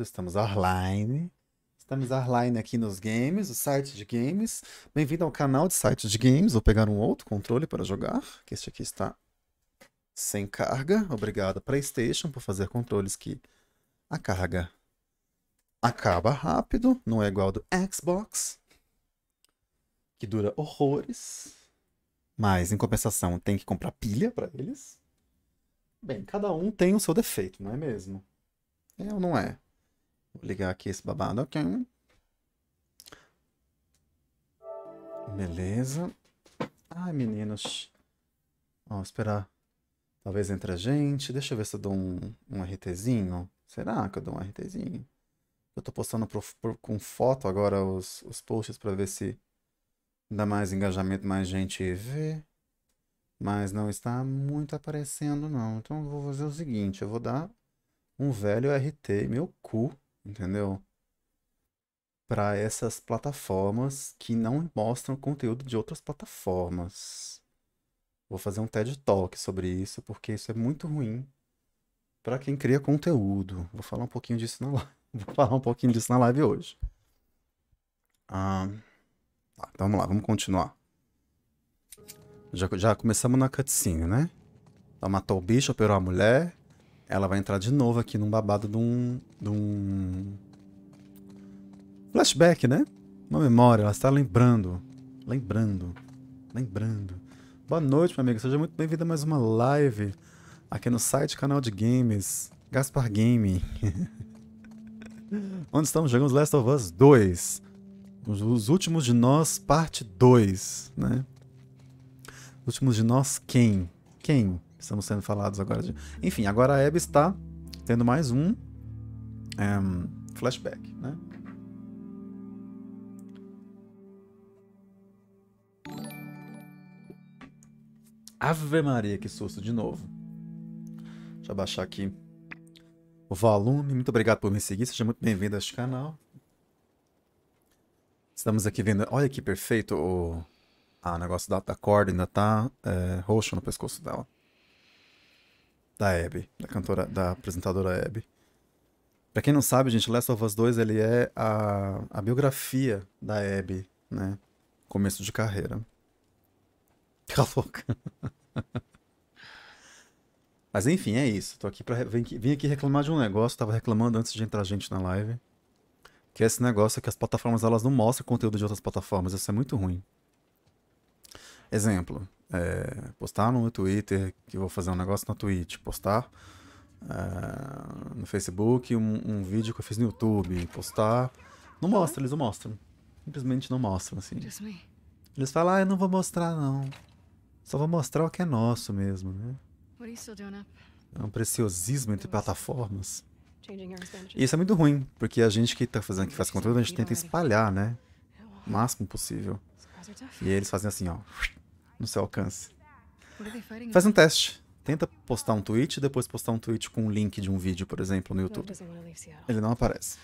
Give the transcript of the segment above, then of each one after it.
Estamos online. Estamos online aqui nos games, o site de games. Bem-vindo ao canal de sites de games. Vou pegar um outro controle para jogar, que este aqui está sem carga. Obrigado, PlayStation, por fazer controles que a carga acaba rápido. Não é igual do Xbox, que dura horrores. Mas, em compensação, tem que comprar pilha para eles. Bem, cada um tem o seu defeito, não é mesmo? É ou não é? Vou ligar aqui esse babado aqui. Beleza. Ai, meninos. Ó, esperar. Talvez entre a gente. Deixa eu ver se eu dou um, um RTzinho. Será que eu dou um RTzinho? Eu tô postando pro, pro, com foto agora os, os posts para ver se dá mais engajamento, mais gente vê. Mas não está muito aparecendo, não. Então eu vou fazer o seguinte: eu vou dar um velho RT, meu cu, entendeu? Para essas plataformas que não mostram conteúdo de outras plataformas. Vou fazer um TED Talk sobre isso, porque isso é muito ruim para quem cria conteúdo. Vou falar um pouquinho disso na live. Vou falar um pouquinho disso na live hoje. Ah, tá, então vamos lá, vamos continuar. Já, já começamos na cutscene, né? Ela matou o bicho, operou a mulher. Ela vai entrar de novo aqui num babado de um. De um... Flashback, né? Uma memória, ela está lembrando. Lembrando. Lembrando. Boa noite, meu amigo. Seja muito bem-vindo a mais uma live aqui no site canal de games Gaspar Game. Onde estamos jogando Last of Us 2. Os últimos de nós, parte 2, né? Últimos de nós, quem? Quem? Estamos sendo falados agora de... Enfim, agora a Abby está tendo mais um, um flashback, né? Ave Maria, que susto de novo. Deixa eu baixar aqui o volume. Muito obrigado por me seguir. Seja muito bem-vindo a este canal. Estamos aqui vendo. Olha que perfeito o, ah, o negócio da, da corda ainda tá é, roxo no pescoço dela. Da Abby, da cantora, da apresentadora Abby. Pra quem não sabe, gente, Last of Us 2 ele é a, a biografia da Abby, né? Começo de carreira. Fica louca. Mas enfim, é isso. Tô aqui pra, vim, vim aqui reclamar de um negócio. Tava reclamando antes de entrar gente na live. Que é esse negócio que as plataformas elas não mostram conteúdo de outras plataformas. Isso é muito ruim. Exemplo, é, postar no Twitter que vou fazer um negócio na Twitch, postar é, no Facebook um, um, vídeo que eu fiz no YouTube, postar. Não mostra, eles não mostram. Simplesmente não mostram, assim. Eles falam, ah, eu não vou mostrar, não. Só vou mostrar o que é nosso mesmo, né? É um preciosismo entre plataformas. E isso é muito ruim, porque a gente que tá fazendo, que faz conteúdo, a gente tenta espalhar, né? O máximo possível. E eles fazem assim, ó, no seu alcance. Faz um teste. Tenta postar um tweet e depois postar um tweet com um link de um vídeo, por exemplo, no YouTube. Ele não aparece.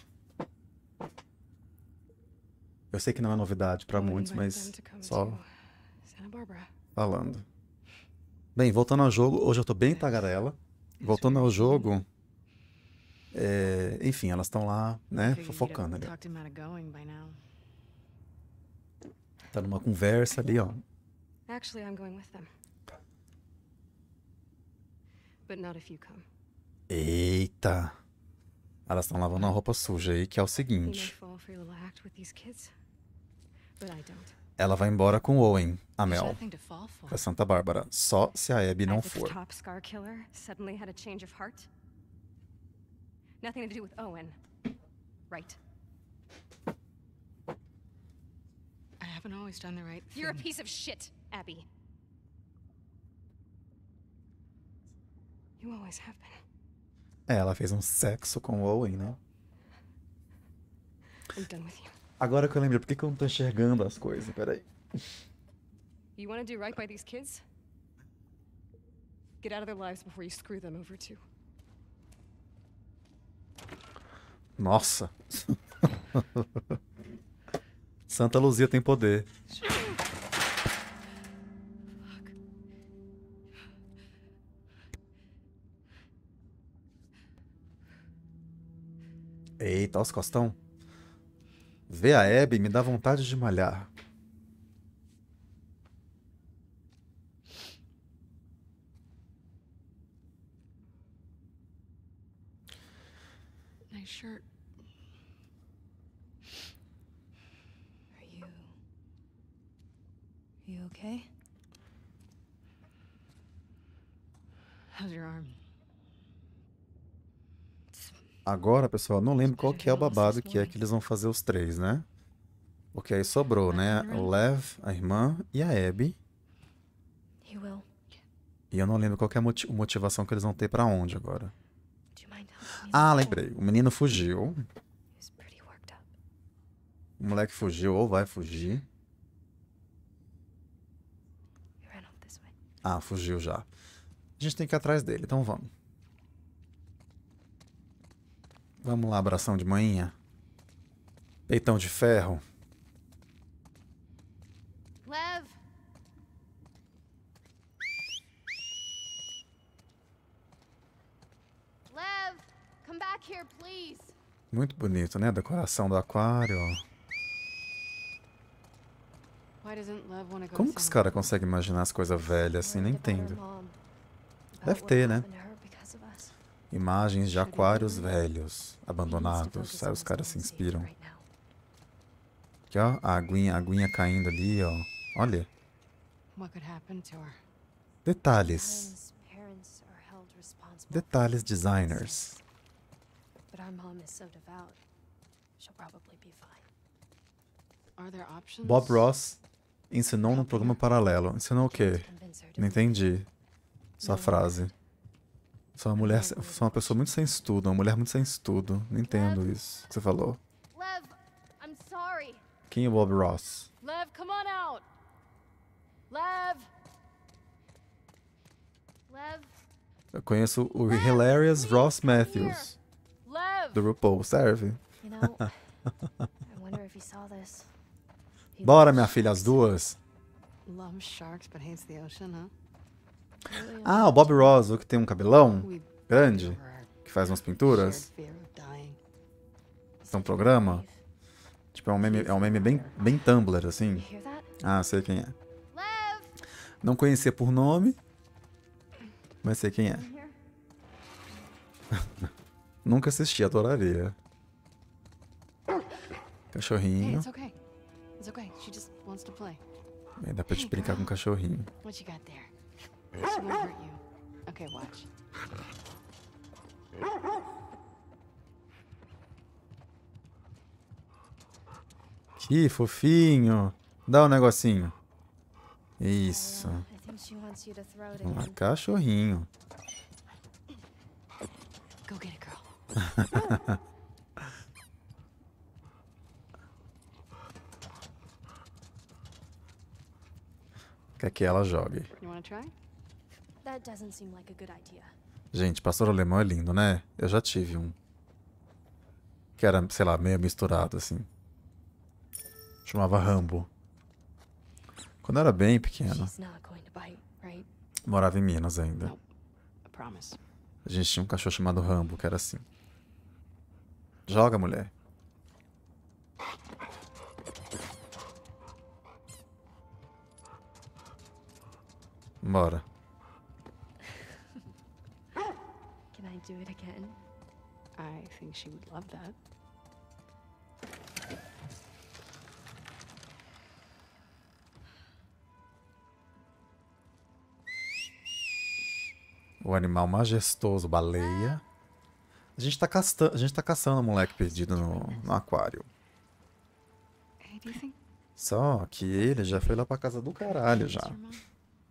Eu sei que não é novidade para muitos, mas só falando. Bem, voltando ao jogo, hoje eu tô bem tagarela. Voltando ao jogo, é, enfim, elas estão lá, né, fofocando ali. Tá numa conversa ali, ó. Actually, I'm going with them. But not if you come. Eita. Elas estão lavando a roupa suja aí, que é o seguinte. Ela vai embora com Owen, a Mel, pra Santa Bárbara, só se a Abby não for. Nothing to do with Owen, right? haven't always done the right thing. You're a piece of shit, Abby. You always have been. É, ela fez um sexo com o Owen, né? I'm done with you. Agora que eu lembro, por que, que eu não tô enxergando as coisas? Peraí. You wanna do right by these kids? Get out of their lives before you screw them over too. Nossa. Santa Luzia tem poder. Eita, os costão. Ver a Abby me dá vontade de malhar. Nice shirt. Are you. How's your arm? Agora, pessoal, eu não lembro qual que é o babado que é que eles vão fazer os três, né? Porque aí sobrou, né? O Lev, a irmã e a Abby. E eu não lembro qual que é a moti- motivação que eles vão ter pra onde agora. Ah, lembrei. O menino fugiu. O moleque fugiu ou vai fugir. Ah, fugiu já. A gente tem que ir atrás dele, então vamos. Vamos lá, abração de manhinha. Peitão de ferro. Lev! Lev! Come back here, please! Muito bonito, né? A decoração do aquário. Como que os caras conseguem imaginar as coisas velhas assim? Her entendo. Deve ter, né? happened to her because of us. Imagens de aquários velhos, abandonados. Aí os caras se inspiram. Aqui, ó, a aguinha, a aguinha caindo ali, ó. Olha, detalhes. Detalhes designers. Bob Ross ensinou num programa paralelo. Ensinou o quê? Não entendi sua frase. Sou uma mulher, sou uma pessoa muito sem estudo, uma mulher muito sem estudo. Não entendo isso que você falou. Lev! I'm sorry! Quem é o Bob Ross? Lev, come on out! Lev! Lev! Eu conheço o Hilarious Ross Matthews, Lev! do RuPaul. Serve? You know, I wonder if he saw this. Bora, minha filha, as duas. Loves sharks but hates the ocean, huh? Ah, o Bob Ross, o que tem um cabelão grande, que faz umas pinturas. Tem um programa. Tipo, é um meme, é um meme bem, bem Tumblr, assim. Ah, sei quem é. Não conhecia por nome, mas sei quem é. Nunca assisti, adoraria. Cachorrinho. É, dá pra te brincar com o cachorrinho. What you got there? She won't hurt you. Okay, watch. Que fofinho. Dá um negocinho. Isso. Again. cachorrinho. Go get it, girl. Quer que ela jogue. You wanna try? Gente, pastor alemão é lindo, né? Eu já tive um. Que era, sei lá, meio misturado, assim. Chamava Rambo. Quando eu era bem pequeno. Morava em Minas ainda. A gente tinha um cachorro chamado Rambo, que era assim. Joga, mulher. Bora. Do it again? I think she would love that. O animal majestoso, baleia. A gente tá, casta... a gente tá caçando o moleque perdido no, no aquário. Think Só que ele já foi lá pra casa do caralho já.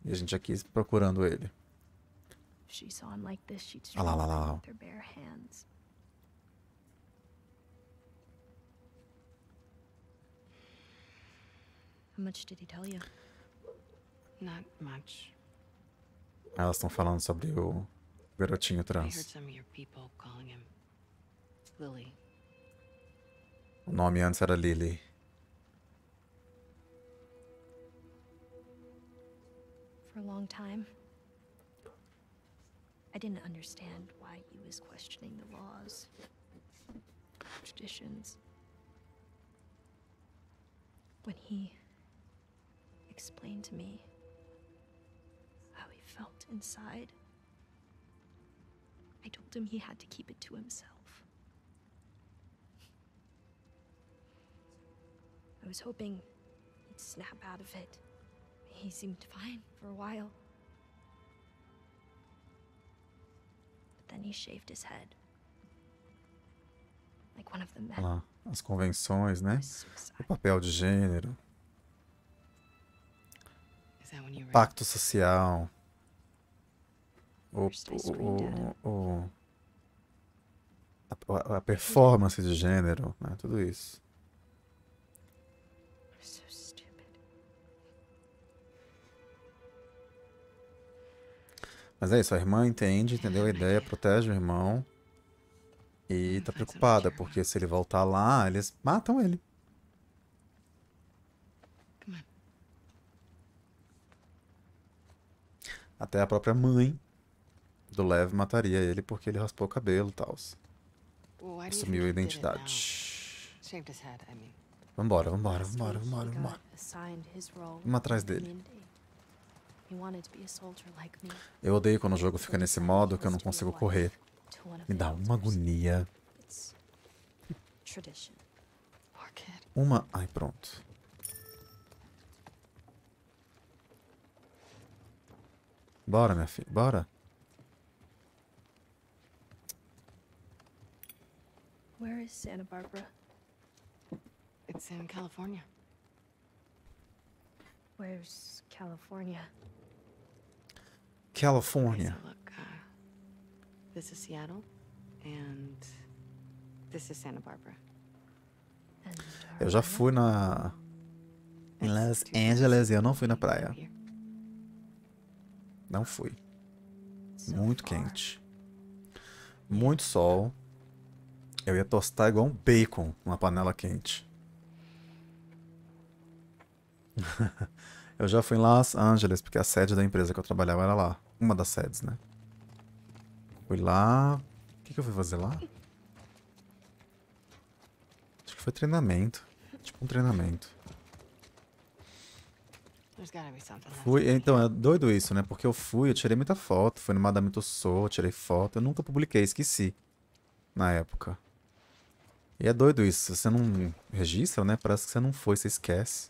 E a gente aqui procurando ele. If she saw him like this, she'd Ah lá, lá, lá, him lá. with her bare hands. How much did he tell you? Not much. Elas estão falando sobre o garotinho I heard trans. some of your people calling him Lily. O nome antes era Lily. For a long time, I didn't understand why he was questioning the laws. traditions. When he explained to me how he felt inside, I told him he had to keep it to himself. I was hoping he'd snap out of it. He seemed fine for a while. Then he shaved his head. Like one of the men. As convenções, né? O papel de gênero, were pacto social, o, him. o, o, a, a performance de gênero, né? Tudo isso. Mas é isso, a irmã entende, entendeu a ideia, protege o irmão. E tá preocupada, porque se ele voltar lá, eles matam ele. Até a própria mãe do Lev mataria ele porque ele raspou o cabelo e tal. Assumiu a identidade. Vambora, vambora, vambora, vambora, vambora. Vamos atrás dele. Eu odeio quando o jogo fica nesse modo que eu não was to be a consigo correr. Me dá uma agonia. Uma. Ai, pronto. Bora, minha filha, bora. Where is Santa Barbara? It's in California. Where's California? California. so look, uh, this is Seattle, and this is Santa Barbara. Eu já fui na. Em Los Angeles e eu não fui na praia. Não fui. Muito quente. Muito sol. Eu ia tostar igual um bacon numa panela quente. eu já fui em Los Angeles, porque a sede da empresa que eu trabalhava era lá. Uma das sedes, né? Fui lá. O que, que eu fui fazer lá? Acho que foi treinamento. Tipo um treinamento. Fui, então, é doido isso, né? Porque eu fui, eu tirei muita foto, fui no Madame Tussauds, tirei foto, eu nunca publiquei, esqueci na época. E é doido isso, se você não registra, né? Parece que você não foi, você esquece.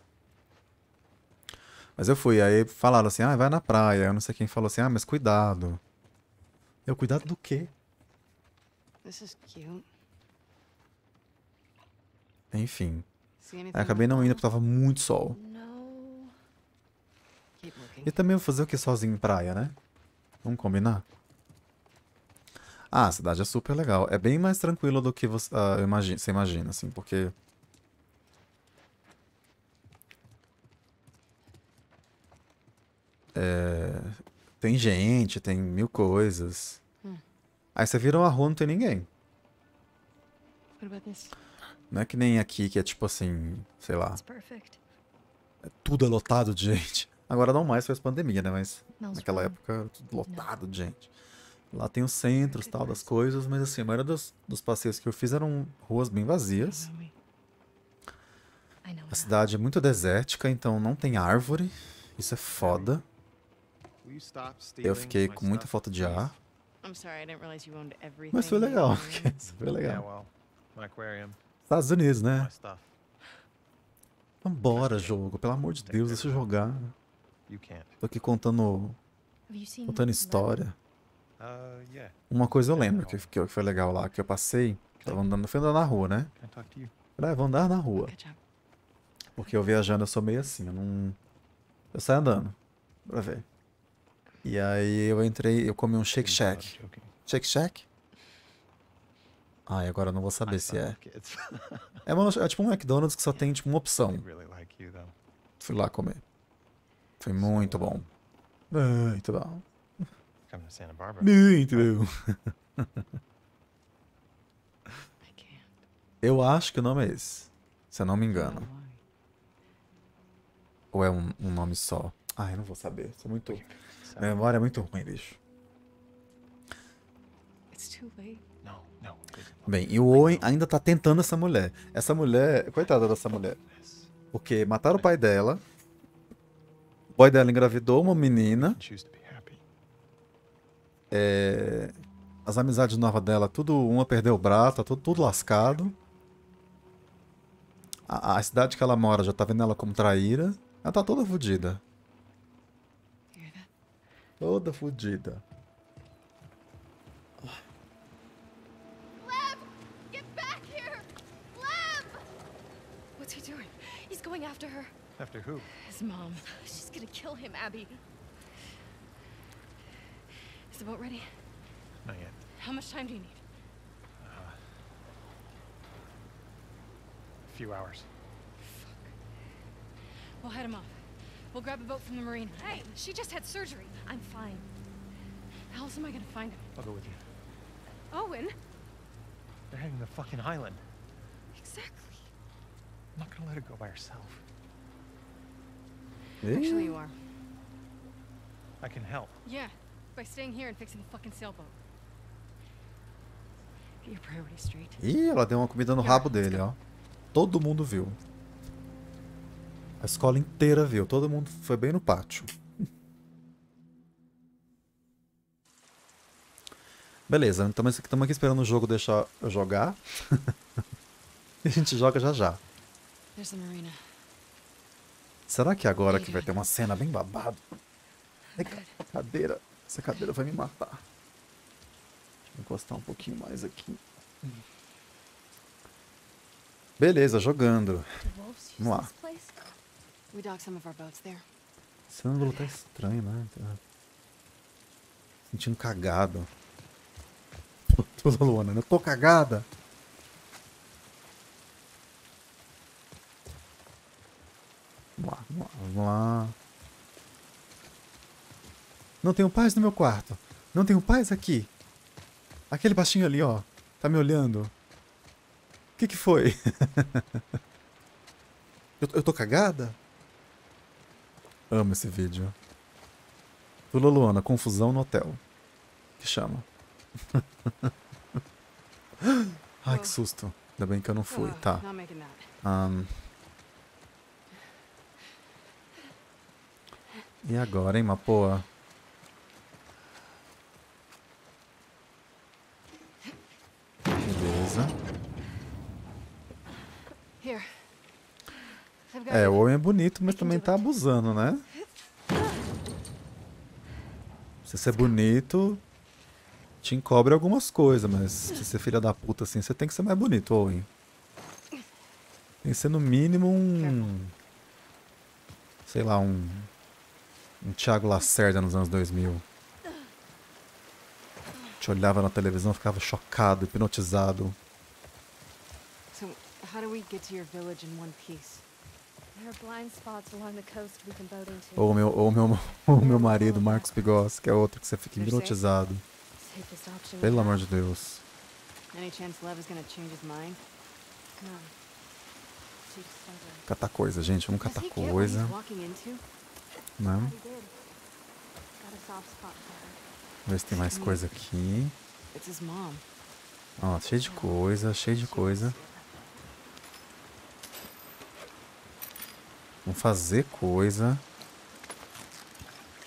Mas eu fui, aí falaram assim, ah, vai na praia. Eu não sei quem falou assim, ah, mas cuidado. Eu, cuidado do quê? This is cute. Enfim. Acabei não indo porque tava muito sol. E também vou fazer o que sozinho em praia, né? Vamos combinar? Ah, a cidade é super legal. É bem mais tranquilo do que você, ah, eu imagi- você imagina, assim, porque. É, tem gente, tem mil coisas. Hum. Aí você vira uma rua não tem ninguém. Não é que nem aqui que é tipo assim, sei lá, perfect. tudo é lotado de gente. Agora não mais, faz pandemia, né? Mas Naquela época, era tudo lotado de gente. Lá tem os centros tal das coisas, mas assim, a maioria dos, dos passeios que eu fiz eram ruas bem vazias. Know A cidade é muito desértica, então não tem árvore. Isso é foda. Eu fiquei com muita falta de ar. Mas foi legal. Foi legal. Estados Unidos, né? Vambora, jogo. Pelo amor de Deus, deixa eu jogar. Tô aqui contando, contando história. Uh. Uma coisa eu lembro que, que foi legal lá, que eu passei. Tava andando, fui andando na rua, né? Falei, ah, vou andar na rua. Porque eu viajando eu sou meio assim, eu não. Eu saio andando. Pra ver. E aí eu entrei, eu comi um Shake Shack. Shake Shack? Ai, agora eu não vou saber se é. É, uma- é tipo um McDonald's que só tem tipo uma opção. Fui lá comer. Foi muito bom. Muito bom. Muito bom. Eu acho que o nome é esse. Se eu não me engano. Ou é um, um nome só. Ai, eu não vou saber. Sou muito. Minha memória é muito ruim, bicho. It's too late. No, no. it- Bem, e o Owen ainda tá tentando essa mulher. Essa mulher. Coitada dessa mulher. Porque mataram o pai dela. O boy dela engravidou uma menina. Choose to be happy. é, As amizades novas dela, tudo. Uma perdeu o braço, tá tudo, tudo lascado. A, a cidade que ela mora já tá vendo ela como traíra. Ela tá toda fodida. Hear that? Toda fodida. Leb! Get back here! Leb! What's he doing? He's going after her. After who? His mom. She's gonna kill him, Abby. Is the boat ready? Not yet. How much time do you need? Uh, a few hours. Fuck. We'll head him off. We'll grab a boat from the marina. Hey, she just had surgery. I'm fine. How else am I gonna find him? I'll go with you. Owen? They're heading to the fucking island. Exactly. I'm not gonna let her go by herself. Actually, you are. I can help. Yeah, by staying here and fixing the fucking sailboat. Get your priorities straight. Ih, ela deu uma comida no rabo dele, ó. Todo mundo viu. A escola inteira viu. Todo mundo foi bem no pátio. Beleza, então estamos aqui esperando o jogo deixar eu jogar. e a gente joga já já. Será que agora que vai ter uma cena bem ca- cadeira. Essa cadeira vai me matar. Deixa eu encostar um pouquinho mais aqui. Beleza, jogando. Vamos lá. Esse ângulo tá estranho, né? Tá Sentindo cagado. Toda Luana, né? Eu tô cagada. Vamos lá, vamos lá, vamos lá. Não tenho paz no meu quarto. Não tenho paz aqui. Aquele baixinho ali, ó. Tá me olhando. O que que foi? eu, eu tô cagada? Amo esse vídeo. Lula Luana, confusão no hotel. Que chama. Ai, que susto. Ainda bem que eu não fui. Oh, Tá. Ahn. E agora, hein, Mapoa? Beleza. É, o homem é bonito, mas também tá abusando, né? Se você é bonito, te encobre algumas coisas, mas se você é filha da puta assim, você tem que ser mais bonito, Owen. Tem que ser no mínimo um. Sei lá, um. Um Thiago Lacerda nos anos 2000. Te olhava na televisão, ficava chocado, hipnotizado. So, how do we get to your village in one piece? There are blind spots along the coast we can boat into. Ou o meu, ou o meu, ou meu marido, Marcos Pigos, que é outro que você fica hipnotizado. Option Pelo amor de Deus. Any chance Lev is gonna change his mind? No. Too stubborn. Catar coisa, gente. Vamos catar coisa. Né? Her. Ver se tem mais coisa aqui. Ó, cheio de coisa, cheio de coisa. Vamos fazer coisa.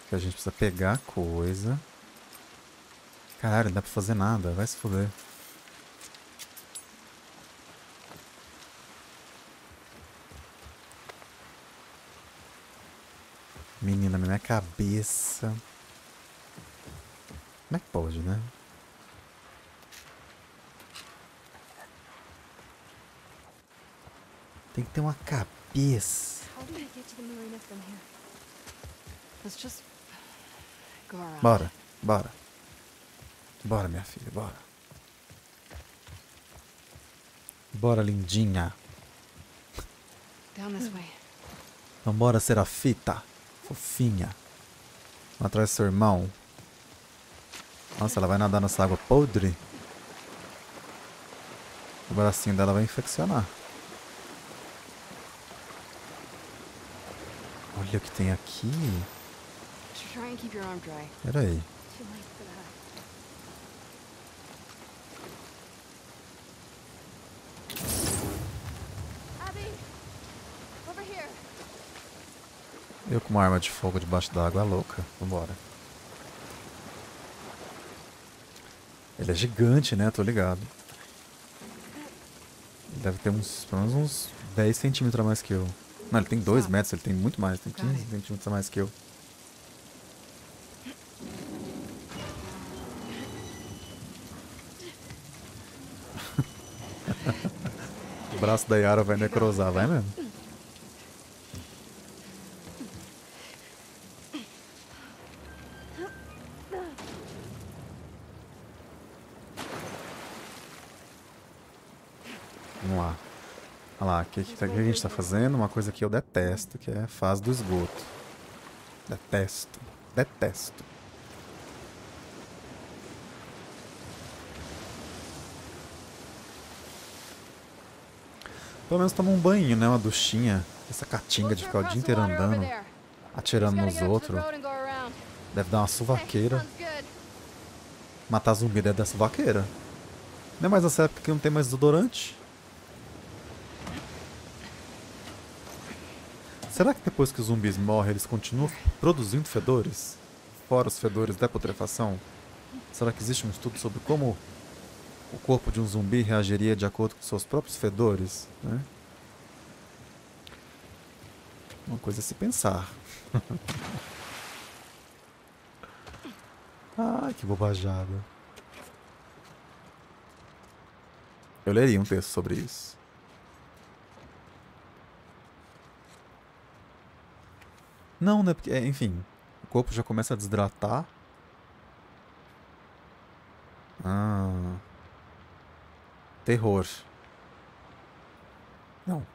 Que a gente precisa pegar coisa. Caralho, não dá pra fazer nada. Vai se fuder. Menina, na minha cabeça. Como é que pode, né? Tem que ter uma cabeça. Bora, bora. Bora, minha filha, bora. Bora, lindinha. Vambora, Serafita. Fofinha. Vamos atrás do seu irmão. Nossa, ela vai nadar nessa água podre. O bracinho dela vai infeccionar. Olha o que tem aqui. Try and keep your arm dry. Pera aí. Too late for that. Eu com uma arma de fogo debaixo d'água é louca. Vambora. Ele é gigante, né? Tô ligado. Ele deve ter uns, pelo menos uns 10 centímetros a mais que eu. Não, ele tem 2 metros, ele tem muito mais, tem 15 centímetros a mais que eu. o braço da Yara vai necrosar, vai mesmo. Que, que, que a gente tá fazendo? Uma coisa que eu detesto, que é fase do esgoto. Detesto. Detesto. Pelo menos toma um banho, né? Uma duchinha. Essa catinga de ficar o dia inteiro andando, atirando nos outros. Deve dar uma suvaqueira. Matar zumbi deve dar suvaqueira. Não é mais nessa época que não tem mais desodorante? Será que depois que os zumbis morrem, eles continuam produzindo fedores? Fora os fedores da putrefação? Será que existe um estudo sobre como o corpo de um zumbi reagiria de acordo com seus próprios fedores? Né? Uma coisa a se pensar. Ai, que bobajada. Eu leria um texto sobre isso. Não, né? Porque, é, enfim, o corpo já começa a desidratar. Ah. Terror. Não.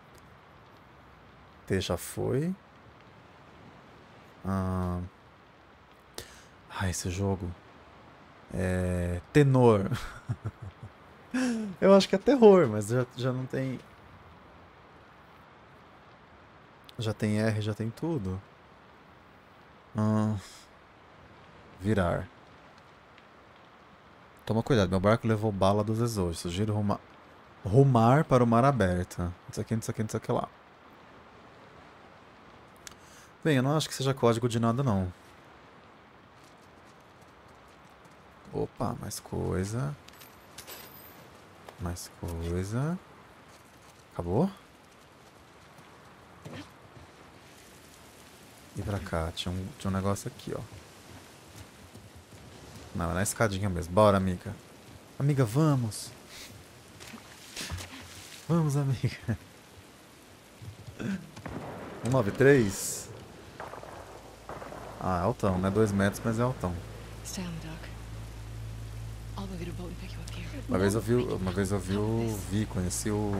T já foi. Ah. Ah, esse jogo. É. Tenor. Eu acho que é terror, mas já, já não tem. Já tem R, já tem tudo. Virar. Toma cuidado, meu barco levou bala dos exóis. Sugiro rumar, rumar para o mar aberto. Isso aqui, isso aqui, isso aqui lá. Bem, eu não acho que seja código de nada, não. Opa, mais coisa. Mais coisa. Acabou? E pra cá, tinha um, tinha um negócio aqui, ó. Não, é na escadinha mesmo. Bora, amiga. Amiga, vamos. Vamos, amiga. 193. Ah, é altão, né? 2 metros, mas é altão. Uma vez eu vi, uma vez eu vi o Vi, conheci o.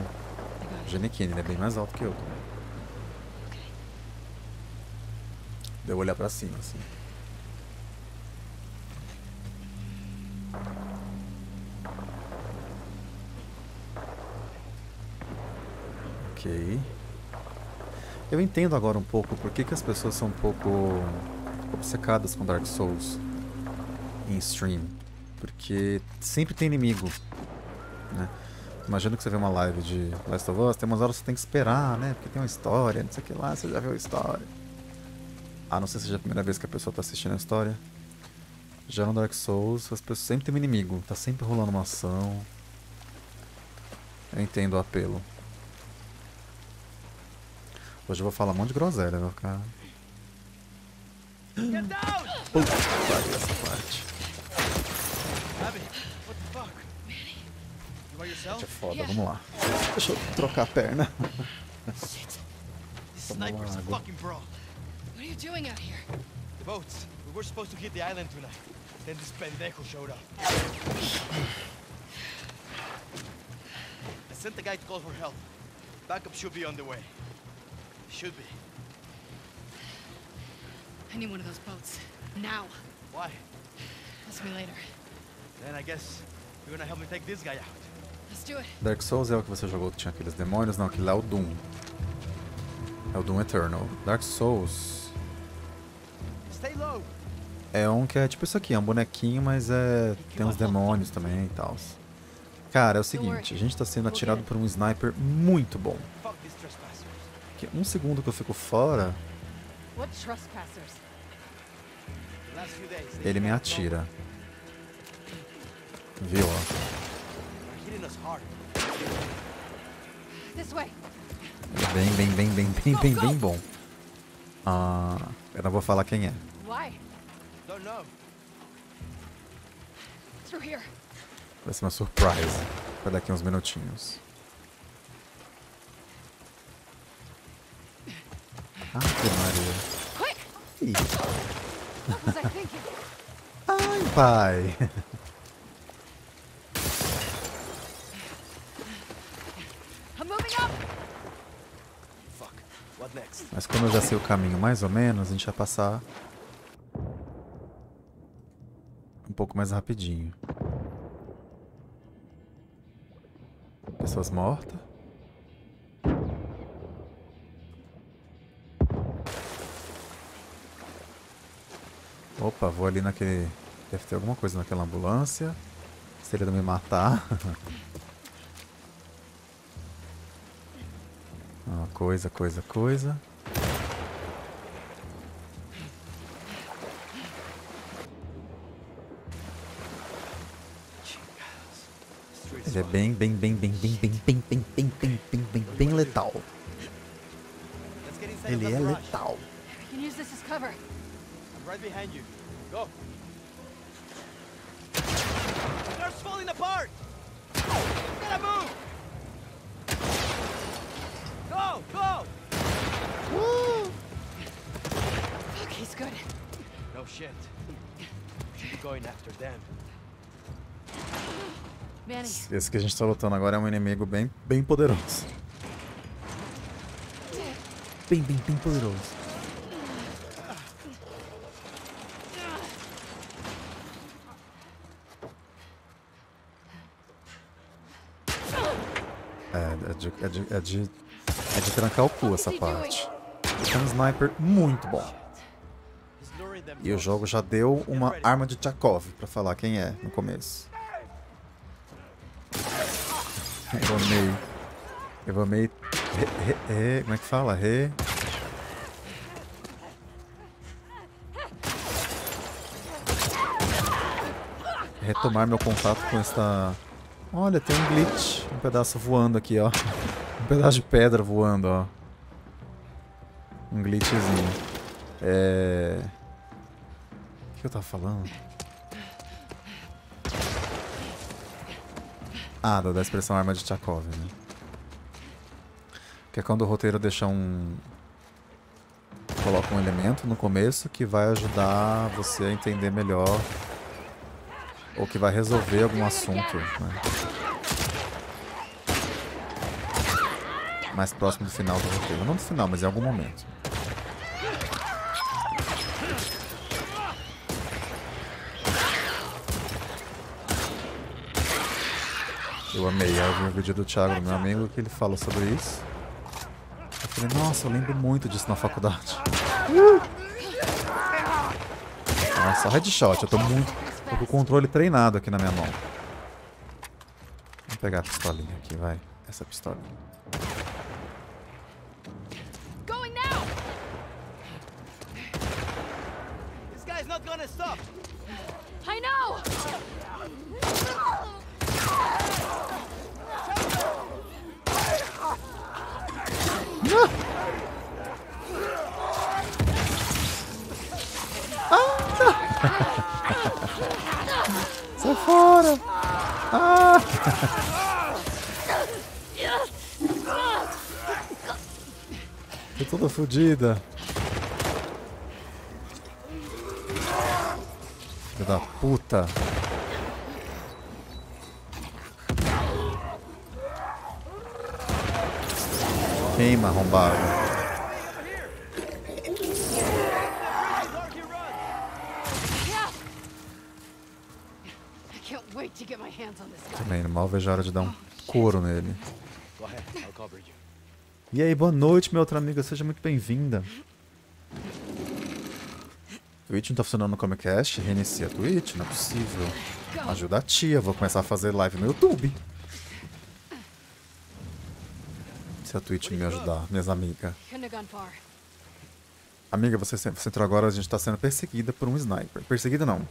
Giannichini, ele é bem mais alto que eu. Okay. Deu olhar pra cima, assim. Ok. Eu entendo agora um pouco por que, que as pessoas são um pouco obcecadas com Dark Souls em stream. Porque sempre tem inimigo. Né? Imagina que você vê uma live de Last of Us, tem umas horas que você tem que esperar, né? Porque tem uma história, não sei o que lá, você já viu a história. A não ser que seja a primeira vez que a pessoa tá assistindo a história. Já no Dark Souls, as pessoas sempre tem um inimigo, tá sempre rolando uma ação. Eu entendo o apelo. Hoje eu vou falar um monte de groselha. Get down! Puta que pariu essa parte. Yourself? É foda, vamos lá. Deixa eu trocar a perna. These Toma snipers are água. You doing out here? The boats. We were supposed to hit the island tonight. Then this pendejo showed up. I sent the guy to call for help. Backup should be on the way. Should be. I need one of those boats. Now. Why? Ask me later. Then I guess you're gonna help me take this guy out. Let's do it. Dark Souls é o que você jogou que tinha aqueles demônios? Não, aquele lá é o Doom. É o Doom Eternal. Dark Souls Stay low. É um que é tipo isso aqui, é um bonequinho, mas é tem uns demônios também e tal. Cara, é o seguinte, a gente tá sendo atirado por um sniper muito bom. Que um segundo que eu fico fora, Ele me atira. Viu, ó? Bem, bem, bem, bem, bem, bem, bem bom. Ah, eu não vou falar quem é. Why? Don't know. Through here. Vai ser uma surprise. Vai daqui uns minutinhos. Ah, que Maria. Quick! Ih, What was I thinking? Ai, pai. I'm moving up! Fuck. What next? Mas como eu já sei o caminho mais ou menos, a gente vai passar um pouco mais rapidinho. Pessoas mortas. Opa, vou ali naquele. Deve ter alguma coisa naquela ambulância. Se ele não me matar. Coisa, coisa, coisa. É fucked. bem, bem, bem, bem, bem, bem, bem, bem, bem, bem, bem, bem, bem letal. Let's get inside Ele of é the garage. letal. I can use this as cover. I'm right behind you. Go. They're falling apart. Gotta move. Go, go. Fuck, he's good. No shit. Should be going after them. Esse que a gente tá lutando agora é um inimigo bem, bem poderoso. Bem, bem, bem poderoso. É, é de, é, de, é, de, é de trancar o cu essa parte. É um sniper muito bom. E o jogo já deu uma arma de Tchakov pra falar quem é no começo. Eu amei. Re, re- re- como é que fala? Re. Retomar meu contato com esta. Olha, tem um glitch. Um pedaço voando aqui, ó. Um pedaço de pedra voando, ó. Um glitchzinho. É. O que eu tava falando? Ah, da expressão arma de Tchakov, né? Que é quando o roteiro deixa um. Coloca um elemento no começo que vai ajudar você a entender melhor. Ou que vai resolver algum assunto, né? Mais próximo do final do roteiro. Não do final, mas em algum momento. Eu amei. Eu vi um vídeo do Thiago, do meu amigo, que ele fala sobre isso. Eu falei, nossa, eu lembro muito disso na faculdade. Nossa, headshot, eu tô muito. Tô com o controle treinado aqui na minha mão. Vamos pegar a pistolinha aqui, vai. Essa pistolinha. going now! This guy's not gonna stop. I know! Sai fora! Ah! Tô toda fodida. Filho da puta. Queima, arrombado. Mal vejo a hora de dar um couro nele. E aí, boa noite, minha outra amiga. Seja muito bem-vinda. Twitch não tá funcionando no Comecast? Reinicia a Twitch? Não é possível. Ajuda a tia, vou começar a fazer live no YouTube. Se a Twitch me ajudar, minhas amigas. Amiga, você, você entrou agora, a gente tá sendo perseguida por um sniper. Perseguida não.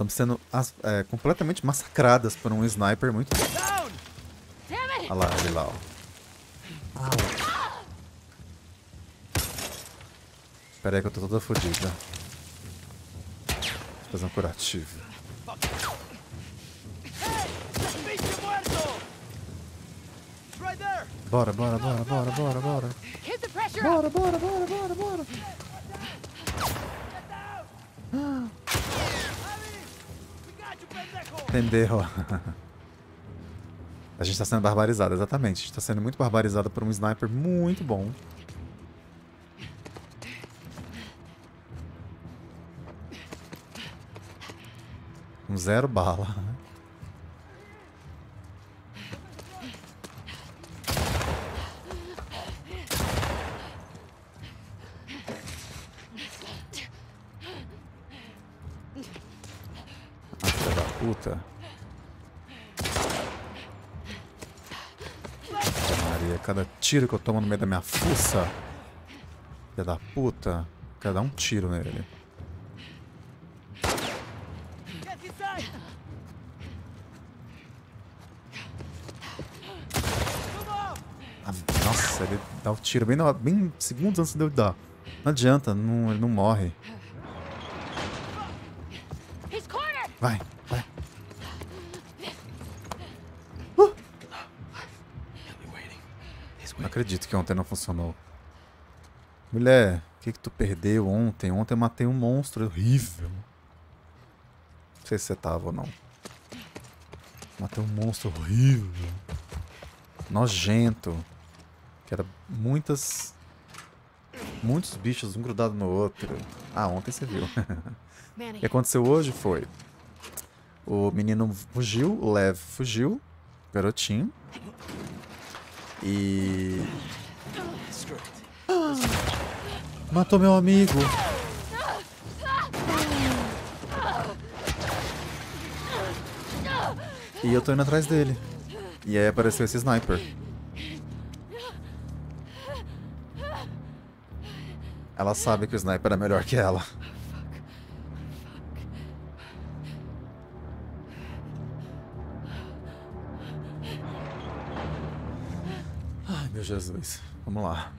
Estamos sendo é, completamente massacradas por um sniper muito! Olha lá, ele lá, ó. Au. Espera aí que eu tô toda fodida. Vou fazer um curativo. Bora, bora, bora, bora, bora, bora. Bora, bora, bora, bora, bora. We got you, Entendeu? A gente tá sendo barbarizada, exatamente. A gente tá sendo muito barbarizada por um sniper muito bom. Um zero bala. Ah, filha da puta. Maria, cada tiro que eu tomo no meio da minha fuça. Filha da puta. Quero dar um tiro nele. Ah, nossa, ele dá o tiro bem, na- bem segundos antes de eu dar. Não adianta, não, ele não morre. Vai, vai. Não acredito que ontem não funcionou. Mulher, o que que tu perdeu ontem? Ontem eu matei um monstro horrível. Não sei se você tava ou não. Matei um monstro horrível. Nojento. Que era muitas... Muitos bichos, um grudado no outro. Ah, ontem você viu. O que aconteceu hoje foi... O menino fugiu, o Lev fugiu, garotinho. E... Matou meu amigo. E eu tô indo atrás dele. E aí apareceu esse sniper. Ela sabe que o sniper é melhor que ela. Jesus. Vamos lá.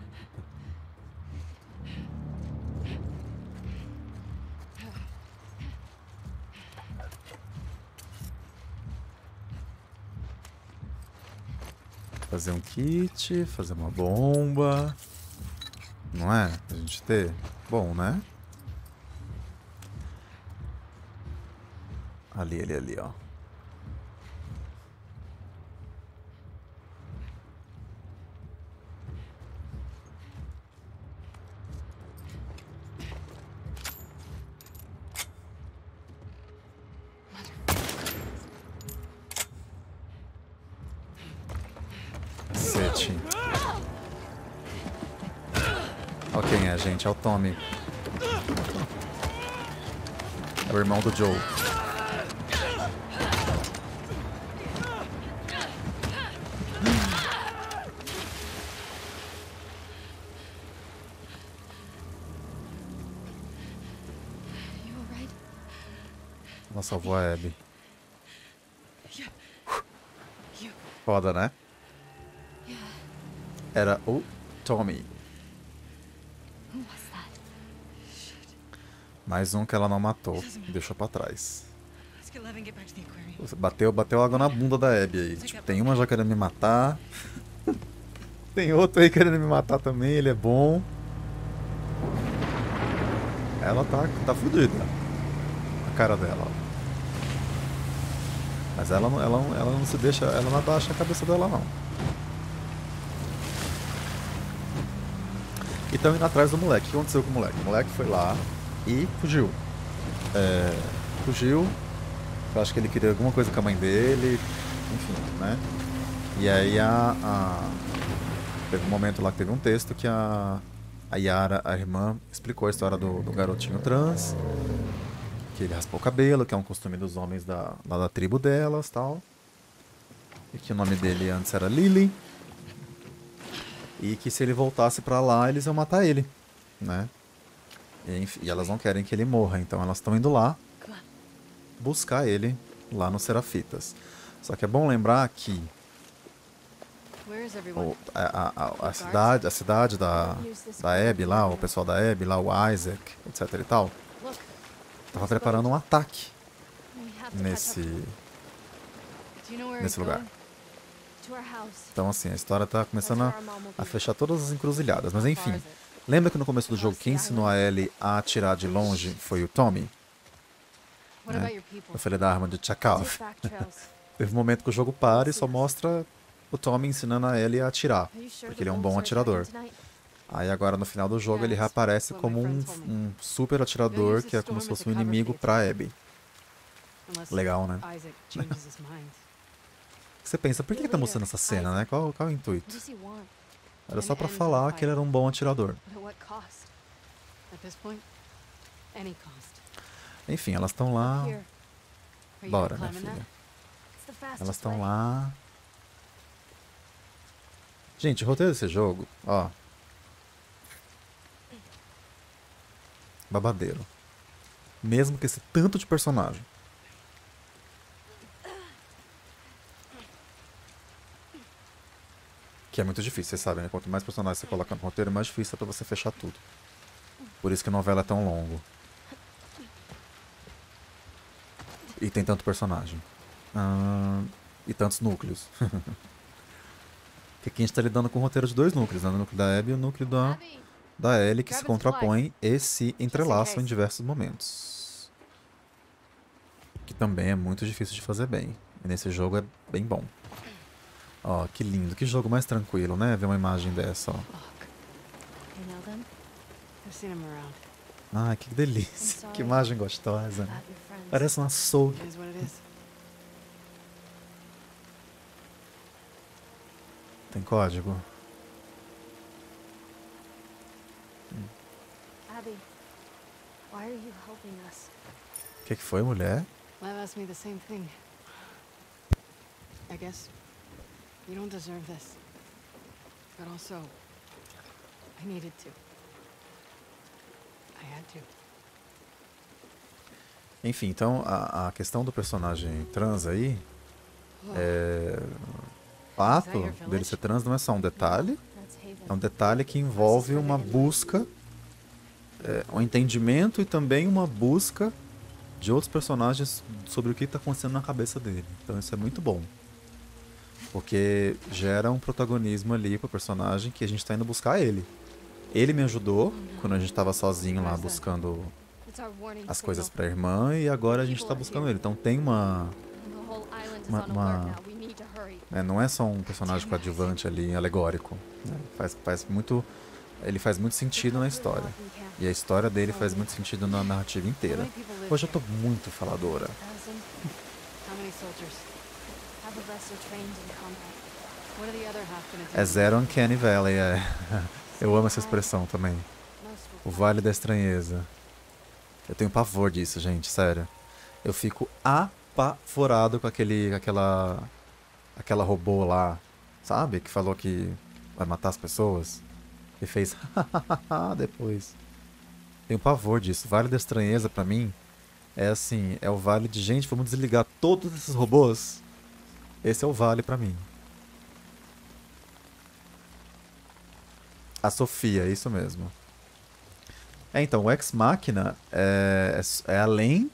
Fazer um kit, fazer uma bomba. Não é? Pra gente ter. Bom, né? Ali, ali, ali, ó. Cacete. Olha quem é, o Tommy. É o irmão do Joe. Ela salvou a Abby. Foda, né? Era o Tommy. Who was that? Mais um que ela não matou. Deixou pra trás. Bateu, bateu água na bunda da Abby aí. Tipo, tem uma já querendo me matar. tem outro aí querendo me matar também, ele é bom. Ela tá, tá fudida. A cara dela. Mas ela, não- ela, não- ela não se deixa. Ela não abaixa a cabeça dela não. E estão indo atrás do moleque. O que aconteceu com o moleque? O moleque foi lá e fugiu. É, fugiu. Eu acho que ele queria alguma coisa com a mãe dele. Enfim, né? E aí a, a- Teve um momento lá que teve um texto que a, a Yara, a irmã, explicou a história do, do garotinho trans. Que ele raspou o cabelo, que é um costume dos homens da, lá da tribo delas tal. E que o nome dele antes era Lily. E que se ele voltasse pra lá, eles iam matar ele, né? E, e elas não querem que ele morra, então elas estão indo lá buscar ele lá no Serafitas. Só que é bom lembrar que o- a, a- a- cidade, a cidade da, da Abby lá, o pessoal da Abby lá, o Isaac, etc e tal, Look, tava preparando um ataque nesse... nesse lugar. Então assim, a história tá That's começando a, a fechar todas as encruzilhadas. Mas enfim? Lembra que no começo do jogo quem ensinou a Ellie a atirar de longe foi o Tommy? People? Eu falei da arma de trails. Teve um momento que o jogo para e só mostra o Tommy ensinando a Ellie a atirar. Porque ele é um bom atirador. Aí agora no final do jogo ele reaparece como um, um super atirador que é como se fosse um inimigo pra attack. Abby. Legal, né? Você pensa, por que, que tá mostrando essa cena, né? Qual, qual é o intuito? Era só to falar que ele era um bom atirador. Enfim, elas estão lá. Bora, minha that? filha. Elas estão lá. Gente, o roteiro desse jogo, ó. Babadeiro. Mesmo que esse tanto de personagem. Que é muito difícil, vocês sabem, né? Quanto mais personagens você coloca no roteiro, mais difícil é pra você fechar tudo. Por isso que a novela é tão longa. E tem tanto personagem. Ah, e tantos núcleos. Porque aqui a gente tá lidando com um roteiro de dois núcleos, né? O núcleo da Abby e o núcleo da, da Ellie, que se contrapõem e se entrelaçam em diversos momentos. Que também é muito difícil de fazer bem. E nesse jogo é bem bom. Ó, que lindo. Que jogo mais tranquilo, né? Ver uma imagem dessa, ó. Ai, que delícia. Que imagem gostosa. Parece um açougue. Tem código? Abby, why are you helping us? O que, que foi, mulher? Lev asked me the same thing. I guess you don't deserve this. But also, I needed to. I had to. Enfim, então a, a questão do personagem trans aí, é, o fato dele ser trans não é só um detalhe, é um detalhe que envolve uma busca, é, um entendimento e também uma busca de outros personagens sobre o que está acontecendo na cabeça dele. Então isso é muito bom. Porque gera um protagonismo ali pro personagem que a gente tá indo buscar ele. Ele me ajudou quando a gente tava sozinho lá buscando our warning as coisas pra irmã e agora a gente tá buscando ele. Então tem uma. Uma- uma- né, não é só um personagem coadjuvante ali, alegórico. né? Faz, faz muito. Ele faz muito sentido na história. E a história dele faz muito sentido na narrativa inteira. Hoje eu tô muito faladora. É zero Uncanny Valley, é. Eu amo essa expressão também. O. Vale da Estranheza. Eu tenho pavor disso, gente, sério. Eu fico apavorado com aquele. aquela. aquela robô lá, sabe? Que falou que vai matar as pessoas. E fez depois. Tenho pavor disso. Vale da Estranheza, pra mim, é assim: é o vale de gente, vamos desligar todos esses robôs. Esse é o vale pra mim. A Sofia, isso mesmo. É, então, o Ex Machina é, é é além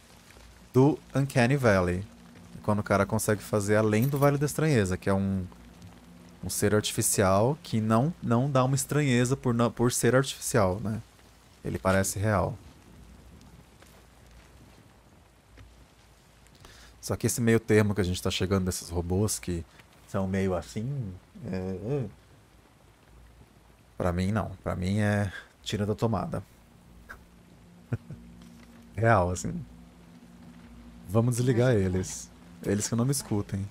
do Uncanny Valley. Quando o cara consegue fazer além do Vale da Estranheza, que é um, um ser artificial que não, não dá uma estranheza por, por ser artificial, né? Ele parece real. Só que esse meio termo que a gente tá chegando desses robôs que são meio assim. É, é. Pra mim, não. Pra mim é tira da tomada. Real, assim. Vamos desligar eles. Eles que não me escutem.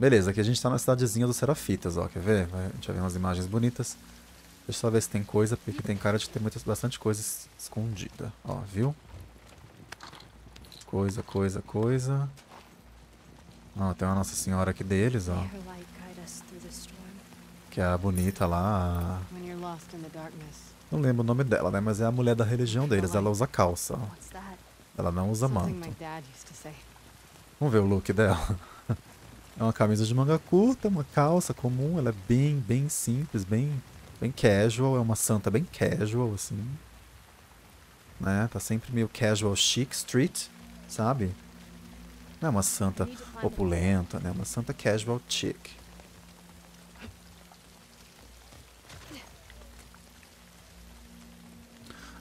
Beleza, aqui a gente tá na cidadezinha dos Serafitas, ó. Quer ver? A gente vai ver umas imagens bonitas. Deixa eu só ver se tem coisa, porque aqui tem cara de ter muita, bastante coisa es- escondida. Ó, viu? Coisa, coisa, coisa. Ó, tem uma Nossa Senhora aqui deles, ó. Que é a bonita lá. Não lembro o nome dela, né? Mas é a mulher da religião deles. Ela usa calça, ó. Ela não usa manto. Vamos ver o look dela. É uma camisa de manga curta, uma calça comum. Ela é bem, bem simples, bem, bem casual. É uma santa bem casual, assim. Né? Tá sempre meio casual chic, street, sabe? Não é uma santa opulenta, né? Uma santa casual chic.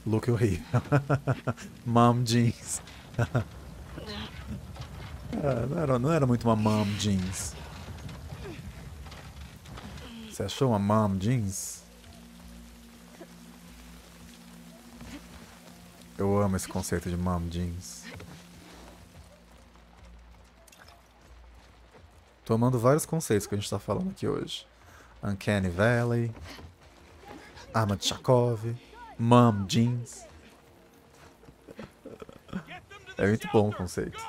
Look horrível. Mom jeans. É, não, era, não era muito uma mom jeans. Você achou uma mom jeans? Eu amo esse conceito de mom jeans. Tomando vários conceitos que a gente tá falando aqui hoje. Uncanny Valley, Arma de Chekhov, Mom Jeans. É muito bom o conceito.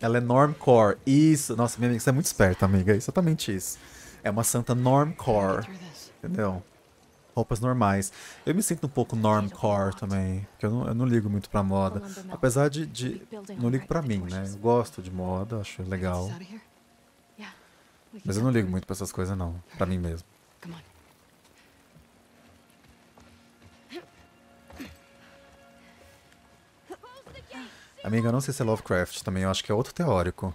Ela é normcore. Isso. Nossa, minha amiga, você é muito esperta, amiga. É exatamente isso. É uma santa normcore. Entendeu? Roupas normais. Eu me sinto um pouco normcore também. Porque eu não, eu não ligo muito pra moda. Apesar de. de não ligo pra mim, né? Eu gosto de moda, acho legal. Mas eu não ligo muito pra essas coisas, não. Pra mim mesmo. Amiga, eu não sei se é Lovecraft também, eu acho que é outro teórico.